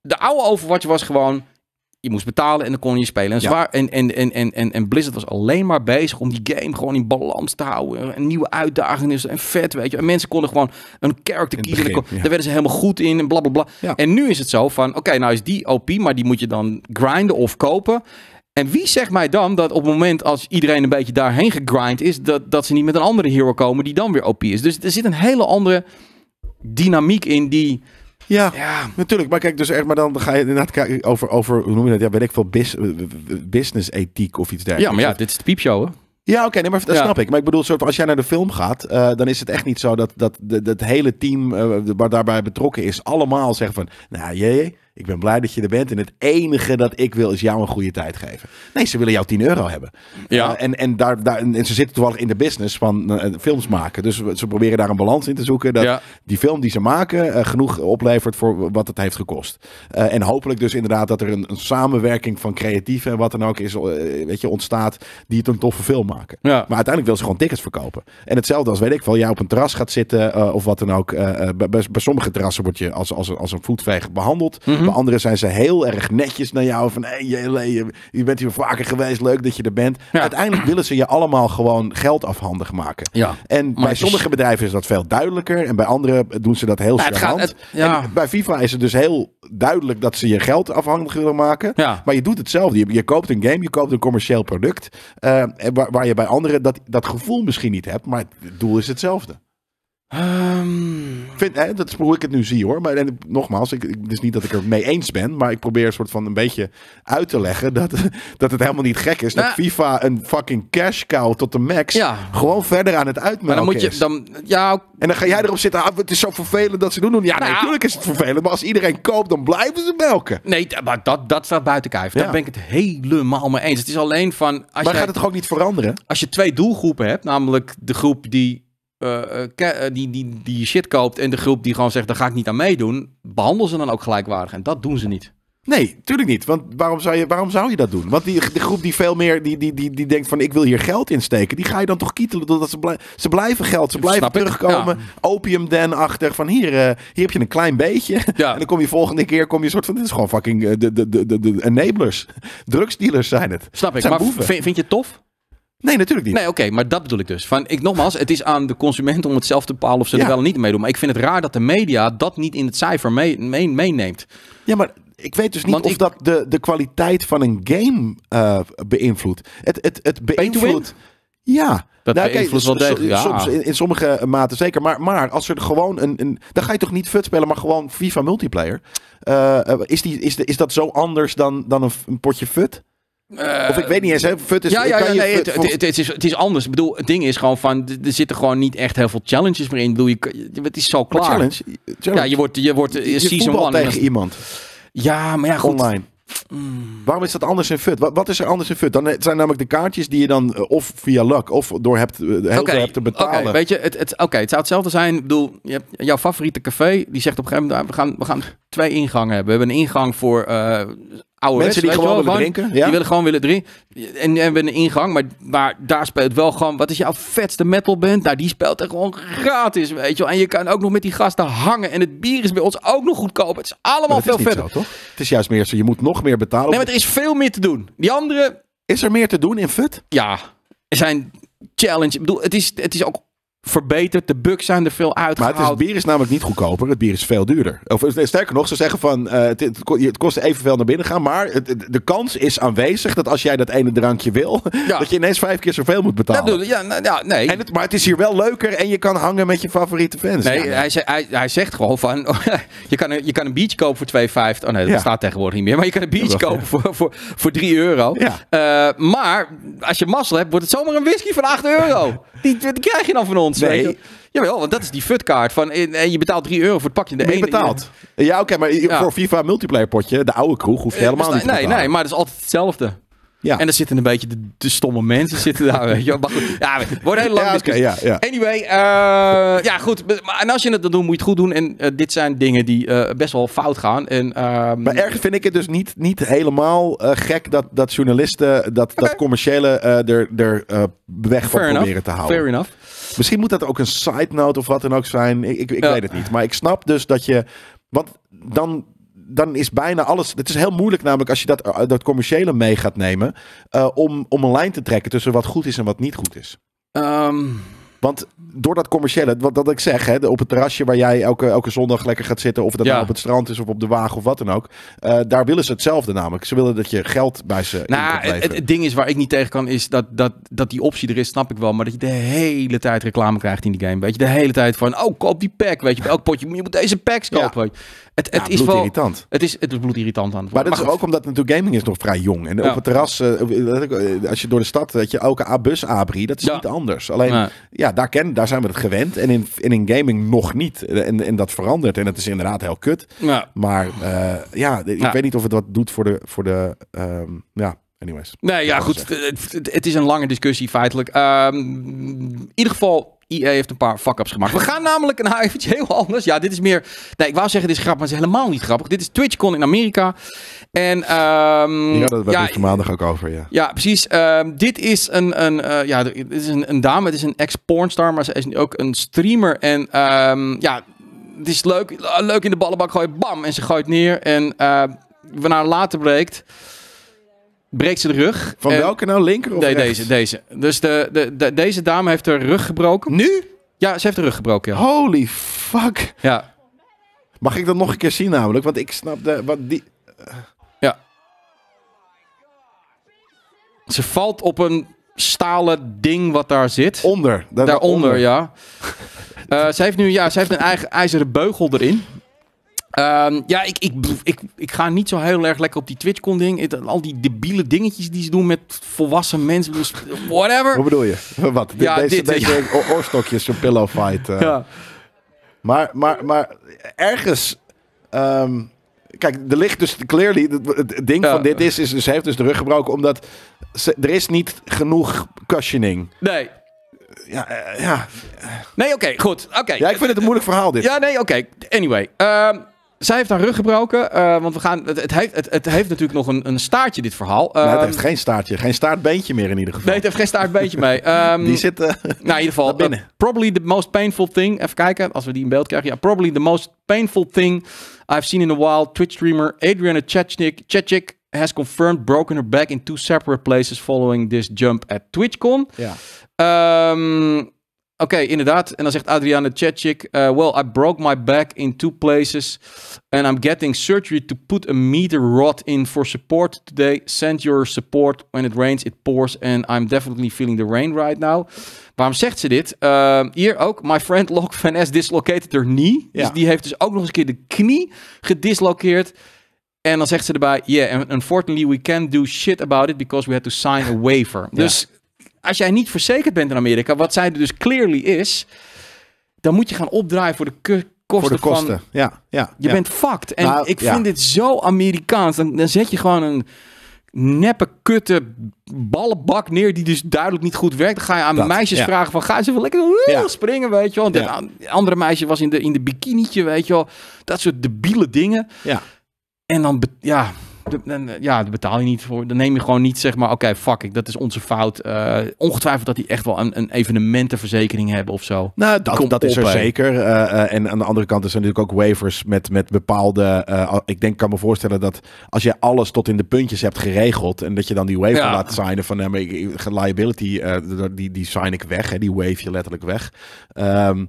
de oude Overwatch was gewoon... je moest betalen en dan kon je spelen. En, zwaar, en, en, en, en, en, en Blizzard was alleen maar bezig om die game gewoon in balans te houden. Een nieuwe uitdaging is en vet, weet je. En mensen konden gewoon een character kiezen. en dan begin, kon- ja. Daar werden ze helemaal goed in en bla bla bla. Ja. En nu is het zo van, oké, nou is die OP, maar die moet je dan grinden of kopen. En wie zegt mij dan dat op het moment als iedereen een beetje daarheen gegrind is, dat, dat ze niet met een andere hero komen die dan weer OP is. Dus er zit een hele andere dynamiek in die, Ja, ja, natuurlijk. Maar kijk, dus echt, maar dan ga je inderdaad kijken over, over hoe noem je dat? Ja, weet ik veel, bus, business ethiek of iets dergelijks. ja, maar ja, dit is de piepshow, hè? Ja, oké, nee, maar dat Ja. snap ik. Maar ik bedoel, soort als jij naar de film gaat, eh, dan is het echt niet zo dat, dat dat hele team eh, waar daarbij betrokken is, allemaal zeggen van, nou jee, ik ben blij dat je er bent en het enige dat ik wil is jou een goede tijd geven. Nee, ze willen jou 10 euro hebben. Ja. Eh, en, en, daar, daar, en ze zitten toevallig in de business van eh, films maken. Dus ze proberen daar een balans in te zoeken. Dat Ja. die film die ze maken eh, genoeg oplevert voor wat het heeft gekost. En hopelijk dus inderdaad dat er een, een samenwerking van creatieven en wat dan ook is, weet je, ontstaat die het een toffe film maken. Ja. Maar uiteindelijk wil ze gewoon tickets verkopen. En hetzelfde als, weet ik wel, jij op een terras gaat zitten of wat dan ook. bij, bij, sommige terrassen word je als, als, een- als een voetveeg behandeld. Mhm. Bij andere zijn ze heel erg netjes naar jou. Van, hey, je, je bent hier vaker geweest, leuk dat je er bent. Ja. Uiteindelijk willen ze je allemaal gewoon geld afhandig maken. Ja. En bij is- sommige bedrijven is dat veel duidelijker. En bij andere doen ze dat heel Ja, gaat- het- ja. En bij FIFA is het dus heel duidelijk dat ze je geld afhankelijk willen maken. Ja. Maar je doet hetzelfde. Je, je koopt een game, je koopt een commercieel product. eh, waar, waar je bij anderen dat, dat gevoel misschien niet hebt. Maar het doel is hetzelfde. Ehm, Vind, hè, dat is hoe ik het nu zie hoor. Maar en, nogmaals, ik, het is niet dat ik er mee eens ben. Maar ik probeer een soort van een beetje uit te leggen dat, [LAUGHS] dat het helemaal niet gek is. Dat Nou- FIFA een fucking cash cow tot de max Ja. gewoon verder aan het maar uitmelken dan moet je dan ja, En dan ga jij erop zitten, ah, het is zo vervelend dat ze doen. Ja, Nou nee, natuurlijk is het vervelend. Maar als iedereen koopt, dan blijven ze melken. nee, maar dat dat staat buiten kijf. Daar Ja. ben ik het helemaal mee eens. Het is alleen van als maar jij, gaat het ook niet veranderen? als je twee doelgroepen hebt, namelijk de groep die eh, eh, eh, die, die, die shit koopt en de groep die gewoon zegt, daar ga ik niet aan meedoen, behandel ze dan ook gelijkwaardig. En dat doen ze niet. Nee, tuurlijk niet. Want waarom zou je, waarom zou je dat doen? Want die, de groep die veel meer, die, die, die, die denkt van ik wil hier geld in steken. Die ga je dan toch kietelen doordat ze, blij- ze blijven geld. Ze blijven Snap terugkomen. Opium den achter van hier, hier heb je een klein beetje. [LAUGHS] Ja. En dan kom je volgende keer, kom je een soort van, dit is gewoon fucking de, de, de, de, enablers. [LAUGHS] Drugsdealers zijn het. Snap ik. Zijn Maar vind, vind je het tof? Nee, natuurlijk niet. Nee, oké, maar dat bedoel ik dus. Van, ik, nogmaals, het is aan de consument om het zelf te bepalen of ze Ja. er wel of niet mee doen. Maar ik vind het raar dat de media dat niet in het cijfer mee, mee- meeneemt. Ja, maar ik weet dus niet Want of ik- dat de, de kwaliteit van een game eh, beïnvloedt. Het, het, het beïnvloedt. Ja. Dat Nou, beïnvloedt wel degelijk, ja. Soms in, in sommige mate zeker. Maar, maar als er gewoon een, een. Dan ga je toch niet FUT spelen, maar gewoon FIFA multiplayer. Eh, eh, is, die, is, de, is dat zo anders dan, dan een, een potje FUT? Of ik weet niet eens, hè? FUT is. ja, ja, ja nee, het, het, het is, het is anders. Ik bedoel, het ding is gewoon van, er zitten gewoon niet echt heel veel challenges meer in. Ik bedoel, je, het is zo klaar. challenge, challenge. Ja, je wordt, je wordt eh, je season 1. tegen iemand Ja, maar ja, goed. online. Waarom is dat anders in FUT? Wat, wat is er anders in FUT? Dan eh, het zijn namelijk de kaartjes die je dan eh, of via luck of door hebt, eh, heel hebt te betalen. oké, weet je, het, het, oké, het zou hetzelfde zijn. Ik bedoel, je hebt jouw favoriete café, die zegt op een gegeven moment, ah, we gaan, we gaan twee ingangen hebben. We hebben een ingang voor eh oude Mensen die gewoon willen drinken, ja? Die willen gewoon willen drinken. En, hebben een ingang, maar, maar daar speelt wel gewoon, wat is jouw vetste metalband? Nou, die speelt er gewoon gratis, weet je wel. En je kan ook nog met die gasten hangen. En het bier is bij ons ook nog goedkoop. Het is allemaal veel verder. zo, toch? Het is juist meer zo, je moet nog meer betalen. Nee, maar er is veel meer te doen. Die andere, Is er meer te doen in FUT? ja, er zijn challenge. Ik bedoel, het is, het is ook verbeterd. De bugs zijn er veel Maar uitgehaald. het, is, het bier is namelijk niet goedkoper. Het bier is veel duurder. Of eh, sterker nog, ze zeggen van eh, het, het ko- het kost evenveel naar binnen gaan. Maar het- de kans is aanwezig dat als jij dat ene drankje wil, [LAUGHS] Ja. dat je ineens vijf keer zoveel moet betalen. Ja, nou, ja, nee. en het, maar het is hier wel leuker en je kan hangen met je favoriete fans. Nee, Ja, hij, hij, hij zegt gewoon van, [LAUGHS] je, kan een, je kan een biertje kopen voor 2,50. Oh nee, dat staat tegenwoordig niet meer. Maar je kan een biertje kopen voor, voor, voor 3 euro. Eh, maar als je mazzel hebt, wordt het zomaar een whisky van 8 euro. [LAUGHS] Die, die krijg je dan van ons. Nee. je. Jawel, want dat is die futkaart. Van, en, en je betaalt 3 euro voor het pakje. De Maar je ene- betaalt. Ja, oké, maar voor FIFA multiplayer potje, de oude kroeg, hoef je helemaal Eh, niet te Nee, betalen. nee, maar het is altijd hetzelfde. Ja. En er zitten een beetje de, de stomme mensen zitten daar, weet je. Maar goed, ja, wordt Ja, ja, ja. Anyway, eh, ja goed. Maar, en als je het dan doet, moet je het goed doen. En eh, dit zijn dingen die eh, best wel fout gaan. En, ehm, Maar erg vind ik het dus niet, niet helemaal eh, gek dat, dat journalisten dat, dat commerciële eh, er, er eh, weg van proberen te houden. Fair enough. Misschien moet dat ook een side note of wat dan ook zijn. Ik, ik, ik Ja. weet het niet. Maar ik snap dus dat je. Want dan dan is bijna alles. Het is heel moeilijk, namelijk als je dat, eh, dat commerciële mee gaat nemen. eh, om, om een lijn te trekken tussen wat goed is en wat niet goed is. Ehm, Want door dat commerciële, wat dat ik zeg, hè, op het terrasje waar jij elke, elke zondag lekker gaat zitten, of dat Ja. nou op het strand is of op de wagen of wat dan ook, eh, daar willen ze hetzelfde namelijk. Ze willen dat je geld bij ze nou, het, ding is waar ik niet tegen kan, is dat, dat, dat die optie er is, snap ik wel. Maar dat je de hele tijd reclame krijgt in die game. Weet je, de hele tijd van, oh, koop die pack. Weet je, bij elk potje, je moet deze packs kopen. Het, het Ja, is wel, bloedirritant. het is, het is bloedirritant aan het Maar dat is ook omdat natuurlijk gaming is nog vrij jong. En Ja. op het terras, eh, als je door de stad, weet je, elke A-bus abri, dat is Ja. niet anders. Alleen, ja, daar, ken, daar zijn we het gewend. En in, en in gaming nog niet. En, en dat verandert. En het is inderdaad heel kut. Maar eh, ja, ik weet niet of het wat doet voor de, voor de ehm, ja, anyways. Nee, ja, goed. Het, het- het is een lange discussie feitelijk. Ehm, in ieder geval, EA heeft een paar fuck-ups gemaakt. We gaan namelijk nou [LAUGHS] eventjes heel anders. Ja, dit is meer... Nee, ik wou zeggen dit is grappig, maar het is helemaal niet grappig. Dit is TwitchCon in Amerika. En Hier hadden we ja, maandag ook over, ja. ja, precies. Ehm, dit is een, een, eh, ja, dit is een, een dame. Het is een ex-pornstar, maar ze is nu ook een streamer. En ja, het is leuk, leuk in de ballenbak gooien. Bam! En ze gooit neer. En uh, waarna later breekt, breekt ze de rug. Van En- welke nou, linker of Nee, rechts? deze, deze. Dus de, de, de- deze dame heeft haar rug gebroken. Nu? Ja, ze heeft de rug gebroken, ja. Holy fuck. Ja, Mag ik dat nog een keer zien namelijk? Want ik snap de, wat die... ze valt op een stalen ding wat daar zit. Onder. Daar- Daaronder, ja. [LAUGHS] Eh, ze heeft nu ja, ze heeft een eigen ijzeren beugel erin. Ehm, ja, ik, ik, ik, ik ga niet zo heel erg lekker op die TwitchCon ding. Het- Al die debiele dingetjes die ze doen met volwassen mensen. dus Whatever. Wat bedoel je? Wat? Ja, deze dit, deze oor- oorstokjes, zo'n pillow fight. eh. [LAUGHS] Ja. Maar, maar, maar ergens... ehm, kijk, er ligt dus clearly... Het, ding Ja. van dit is, is... Ze heeft dus de rug gebroken omdat... Ze, er is niet genoeg cushioning. Nee. Ja, eh, ja. Nee, oké, goed. Oké. ja, ik vind het een moeilijk verhaal dit. Ja, nee, oké. Anyway. ehm, zij heeft haar rug gebroken. eh, want we gaan, het, het, heeft, het, het heeft natuurlijk nog een, een staartje, dit verhaal. Nee, het Ehm, heeft geen staartje. Geen staartbeentje meer in ieder geval. nee, het heeft geen staartbeentje mee. [LAUGHS] Ehm, Die zit... eh, [LAUGHS] Nou, in ieder geval, [LAUGHS] binnen. uh, probably the most painful thing. Even kijken, als we die in beeld krijgen. Ja, probably the most painful thing I've seen in a while. Twitch streamer Adriana Chechnik, Chechik has confirmed broken her back in two separate places following this jump at TwitchCon. ja. Ehm, Oké, inderdaad. En dan zegt Adriana Chechik, uh, well, I broke my back in two places and I'm getting surgery to put a meter rod in for support today. Send your support when it rains, it pours and I'm definitely feeling the rain right now. Waarom zegt ze dit? Ehm, hier ook, my friend [LAUGHS] Lok Van S dislocated her knee. Ja. Dus die heeft dus ook nog eens een keer de knie gedislokeerd. En dan zegt ze erbij, yeah, and unfortunately we can't do shit about it because we had to sign a waiver. Dus als jij niet verzekerd bent in Amerika, wat zij dus clearly is, dan moet je gaan opdraaien voor de kosten, Voor de kosten. van... ja, ja. Je ja. bent fucked. En Nou, ik ja. vind dit zo Amerikaans. Dan, dan zet je gewoon een neppe kutte ballenbak neer die dus duidelijk niet goed werkt. Dan ga je aan Dat, meisjes ja. vragen van, ga ze wel lekker Ja. springen, weet je wel. Ja. andere meisje was in de, in de bikinietje, weet je wel. Dat soort debiele dingen. Ja. En dan, ja, dan, eh, ja, daar betaal je niet voor. Dan neem je gewoon niet, zeg maar, oké, fuck ik, dat is onze fout. Eh, ongetwijfeld dat die echt wel een, een evenementenverzekering hebben of zo. Nou, dat, dat is er zeker. Eh, en aan de andere kant is er natuurlijk ook waivers met, met bepaalde... ik denk, kan me voorstellen dat als je alles tot in de puntjes hebt geregeld... en dat je dan die waiver Ja. laat signen van... nee, maar ik- liability, eh, die, die sign ik weg. Hè, die wave je letterlijk weg. Ehm,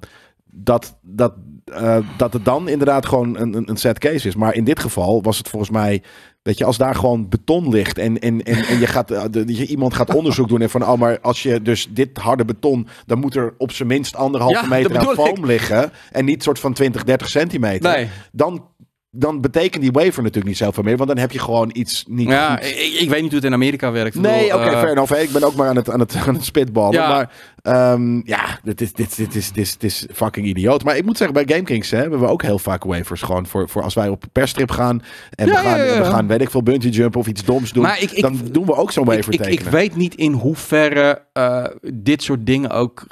dat, dat, eh, dat het dan inderdaad gewoon een, een- set case is. Maar in dit geval was het volgens mij... Weet je, als daar gewoon beton ligt en, en, en, en je gaat, eh, de- je, iemand gaat onderzoek doen en van, oh, maar als je dus dit harde beton, dan moet er op zijn minst anderhalve Ja, meter aan ik. foam liggen en niet soort van 20, 30 centimeter. Nee. Dan, dan betekent die waiver natuurlijk niet zoveel meer, want dan heb je gewoon iets niet Ja, ik, ik weet niet hoe het in Amerika werkt. Nee, oké, eh, fair enough. hè. Ik ben ook maar aan het, aan het, [LAUGHS] aan het spitballen. Ja. Maar ehm, ja, dit is, dit, dit, is, dit, is, dit is fucking idioot. Maar ik moet zeggen, bij GameKings hè, hebben we ook heel vaak waivers. Gewoon voor, voor als wij op perstrip gaan en Ja, we, gaan, ja, we gaan, weet ik veel, bungee jump of iets doms doen. Maar ik- ik- dan doen we ook zo'n waiver ik, ik tekenen. weet niet in hoeverre eh, dit soort dingen ook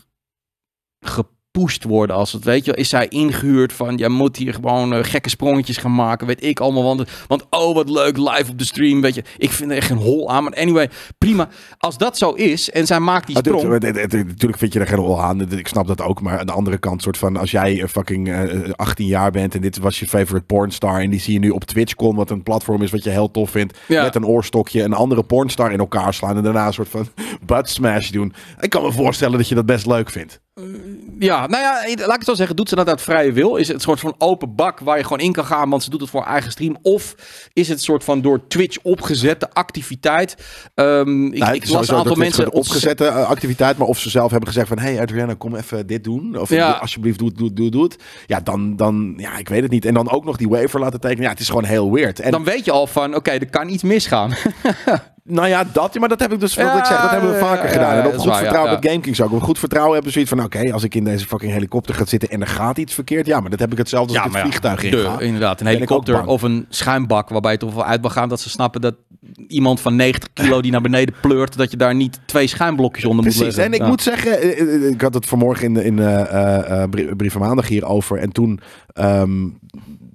gepusht worden. Als het, weet je, is zij ingehuurd van, jij moet hier gewoon eh, gekke sprongetjes gaan maken, weet ik allemaal. Want, want oh, wat leuk, live op de stream, weet je. Ik vind er echt geen hol aan, maar anyway, prima. Als dat zo is en zij maakt die Ah, sprong... Natuurlijk vind je er geen rol aan. Ik snap dat ook. Maar aan de andere kant, soort van, als jij eh, fucking eh, 18 jaar bent en dit was je favorite pornstar en die zie je nu op TwitchCon, wat een platform is wat je heel tof vindt, Ja. met een oorstokje een andere pornstar in elkaar slaan en daarna een soort van [LAUGHS] butt smash doen. Ik kan me voorstellen dat je dat best leuk vindt. Ja, nou ja, laat ik het zo zeggen. Doet ze dat uit vrije wil? Is het een soort van open bak waar je gewoon in kan gaan, want ze doet het voor eigen stream? Of is het een soort van door Twitch opgezette activiteit? Ehm, ik, Nou, ik las een aantal mensen opgezette eh, activiteit, maar of ze zelf hebben gezegd van, hey Adriana, kom even dit doen. Of Ja. alsjeblieft, doe het, doe het, doe het, doe het. Ja, dan, dan, ja, ik weet het niet. En dan ook nog die waiver laten tekenen. Ja, het is gewoon heel weird. En Dan weet je al van, oké, er kan iets misgaan. [LAUGHS] Nou ja, dat, maar dat heb ik dus, wat Ja, ik zeg, dat hebben we vaker ja, gedaan. en dat op goed waar, vertrouwen met GameKings ook. Op goed vertrouwen hebben zoiets van, oké, als ik in deze fucking helikopter ga zitten en er gaat iets verkeerd, ja, maar dat heb ik hetzelfde als ik het vliegtuig in de, ga. inderdaad, een helikopter of een schuimbak waarbij het er wel uit mag gaan dat ze snappen dat iemand van 90 kilo die naar beneden pleurt, dat je daar niet twee schuimblokjes onder moet Precies, leggen. en ik moet zeggen, eh, eh, ik had het vanmorgen in, in eh, eh, eh, Brie- Brief van Maandag hierover. En toen ehm,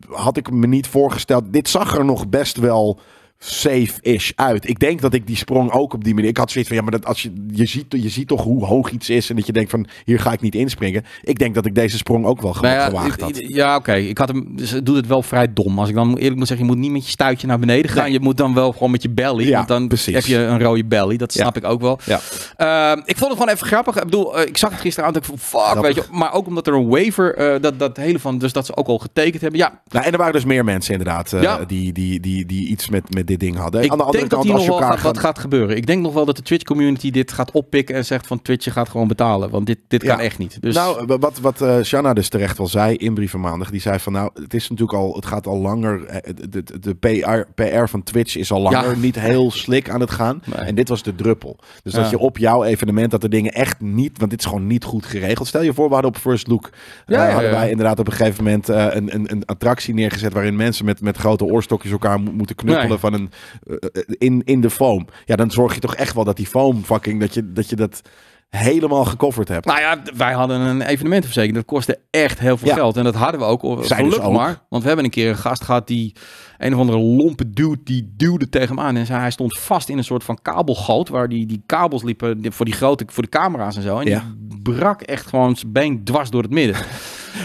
had ik me niet voorgesteld, dit zag er nog best wel safe-ish uit. Ik denk dat ik die sprong ook op die manier. Ik had zoiets van ja, maar dat als je, je, ziet, je ziet toch hoe hoog iets is en dat je denkt van hier ga ik niet inspringen. Ik denk dat ik deze sprong ook wel Nou ja, gewaagd had. Ja, oké. Ik had hem. Dus het doet het wel vrij dom. Als ik dan eerlijk moet zeggen, je moet niet met je stuitje naar beneden gaan. Nee. Je moet dan wel gewoon met je belly. Ja, want dan precies. heb je een rode belly. Dat Ja. snap ik ook wel. Ja. Ehm, ik vond het gewoon even grappig. Ik bedoel, eh, ik zag het gisteren ik van fuck, Grappig. weet je. Maar ook omdat er een waiver, eh, dat, dat hele van, dus dat ze ook al getekend hebben. Ja, Nou, en er waren dus meer mensen inderdaad eh, die, die, die, die iets met, met dit ding hadden. ik Aan de andere denk dat kant, hier als nog wel gaat, wat gaat... gebeuren. Ik denk nog wel dat de Twitch community dit gaat oppikken en zegt van Twitch je gaat gewoon betalen. Want dit, dit kan Ja. echt niet. Dus Nou, wat, wat eh Shanna dus terecht wel zei in Brieven Maandag, die zei van nou, het is natuurlijk al, het gaat al langer, eh, de, de, de PR, PR van Twitch is al langer Ja. niet heel slik aan het gaan. Nee. En dit was de druppel. Dus Ja. dat je op jouw evenement, dat de dingen echt niet, want dit is gewoon niet goed geregeld. Stel je voor, we hadden op First Look, Ja, ja, hadden wij inderdaad op een gegeven moment een, een, een attractie neergezet waarin mensen met, met grote oorstokjes elkaar mo- moeten knuppelen Nee. van een, eh, eh, in, in de foam. Ja, dan zorg je toch echt wel dat die foam fucking, dat je dat, je dat helemaal gecoverd hebt. Nou ja, wij hadden een evenementenverzekering. Dat kostte echt heel veel Ja. geld. En dat hadden we ook. Zij Gelukkig maar. Want we hebben een keer een gast gehad die... Een of andere lompe dude, die duwde tegen hem aan. En hij stond vast in een soort van kabelgoot. Waar die, die kabels liepen voor die grote, voor de camera's en zo. En Ja. die brak echt gewoon zijn been dwars door het midden.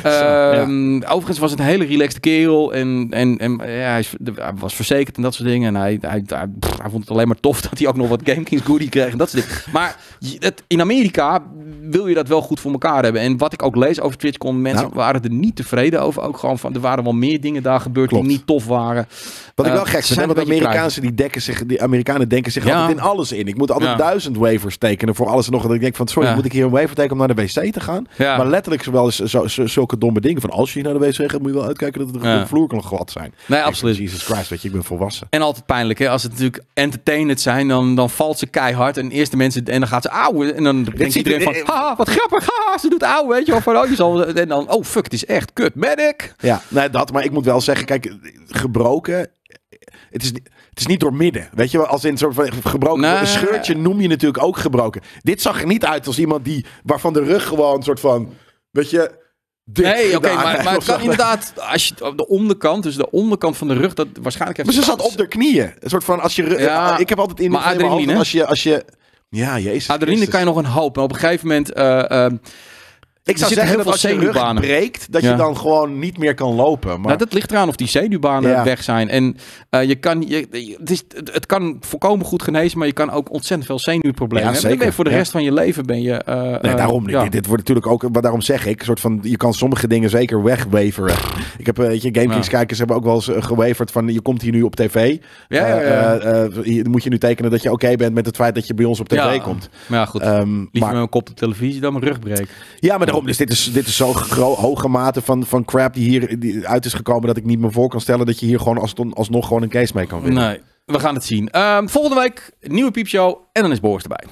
Ja. Ehm, Overigens was het een hele relaxte kerel. En, en, en ja, hij, was verzekerd en dat soort dingen. En hij, hij, hij, pff, hij vond het alleen maar tof [LAUGHS] dat hij ook nog wat GameKings goodie kreeg. En dat soort dingen. Maar het, in Amerika wil je dat wel goed voor elkaar hebben. En wat ik ook lees over TwitchCon, mensen Nou. waren er niet tevreden over. Ook gewoon van, er waren wel meer dingen daar gebeurd Klopt. die niet tof waren. Wat ik Eh, wel gek vind, want beetje Amerikaanse die dekken zich, die Amerikanen denken zich Ja. altijd in alles in. Ik moet altijd Ja. duizend waivers tekenen voor alles en nog. En dat ik denk van, sorry, Ja. moet ik hier een waiver tekenen om naar de wc te gaan? Maar letterlijk wel eens zo, zo- zulke domme dingen van, als je naar de wc gaat, moet je wel uitkijken dat de, Ja. de vloer kan glad zijn. Nee, absoluut. Jesus Christ, weet je, ik ben volwassen. En altijd pijnlijk, hè? Als het natuurlijk entertainend zijn, dan, dan valt ze keihard. En eerst de mensen, en dan gaat ze auw. En dan denkt iedereen er- van, haha, wat grappig, haha, ze doet auw, weet je wel. Van, oh, je zal, en dan, oh fuck, het is echt kut, medic. Ja, nee, dat. Maar ik moet wel zeggen, kijk, gebroken. Het is, niet- het is niet door midden. Weet je wel, als in een soort van gebroken. Nee. Een scheurtje noem je natuurlijk ook gebroken. Dit zag er niet uit als iemand die waarvan de rug gewoon een soort van. Weet je. Nee, oké, maar, maar het kan [LAUGHS] inderdaad, als je op de onderkant, dus de onderkant van de rug, dat waarschijnlijk heeft Maar ze zat op de knieën. Een soort van als je. Ja, ik heb altijd in maar adrenaline? als je als je. Ja, jezus. Adrenaline Christus. kan je nog een hoop, maar op een gegeven moment, eh, eh, Ik zou zeggen dat als je rug breekt, dat Ja. je dan gewoon niet meer kan lopen. Maar nou, dat ligt eraan of die zenuwbanen Ja. weg zijn. En eh, je kan, je, het, is, het, kan volkomen goed genezen, maar je kan ook ontzettend veel zenuwproblemen Ja, hebben. Dan ben je zeker. voor de rest van je leven ben je... eh, Nee, eh, daarom. ja. Dit, dit wordt natuurlijk ook, maar daarom zeg ik, een soort van, je kan sommige dingen zeker wegwaveren. Ik heb, weet je, GameKings Ja. kijkers hebben ook wel eens gewaverd van, je komt hier nu op tv. Ja, moet je nu tekenen dat je oké bent met het feit dat je bij ons op tv Ja. komt. Maar ja, goed. Ehm, Liever maar, met mijn kop op de televisie dan mijn rug breken. ja, maar dus dit is, dit is zo'n hoge mate van, van crap die hier die uit is gekomen dat ik niet meer voor kan stellen dat je hier gewoon als, alsnog gewoon een case mee kan winnen. Nee, we gaan het zien. Ehm, volgende week, nieuwe piepshow en dan is Boris erbij.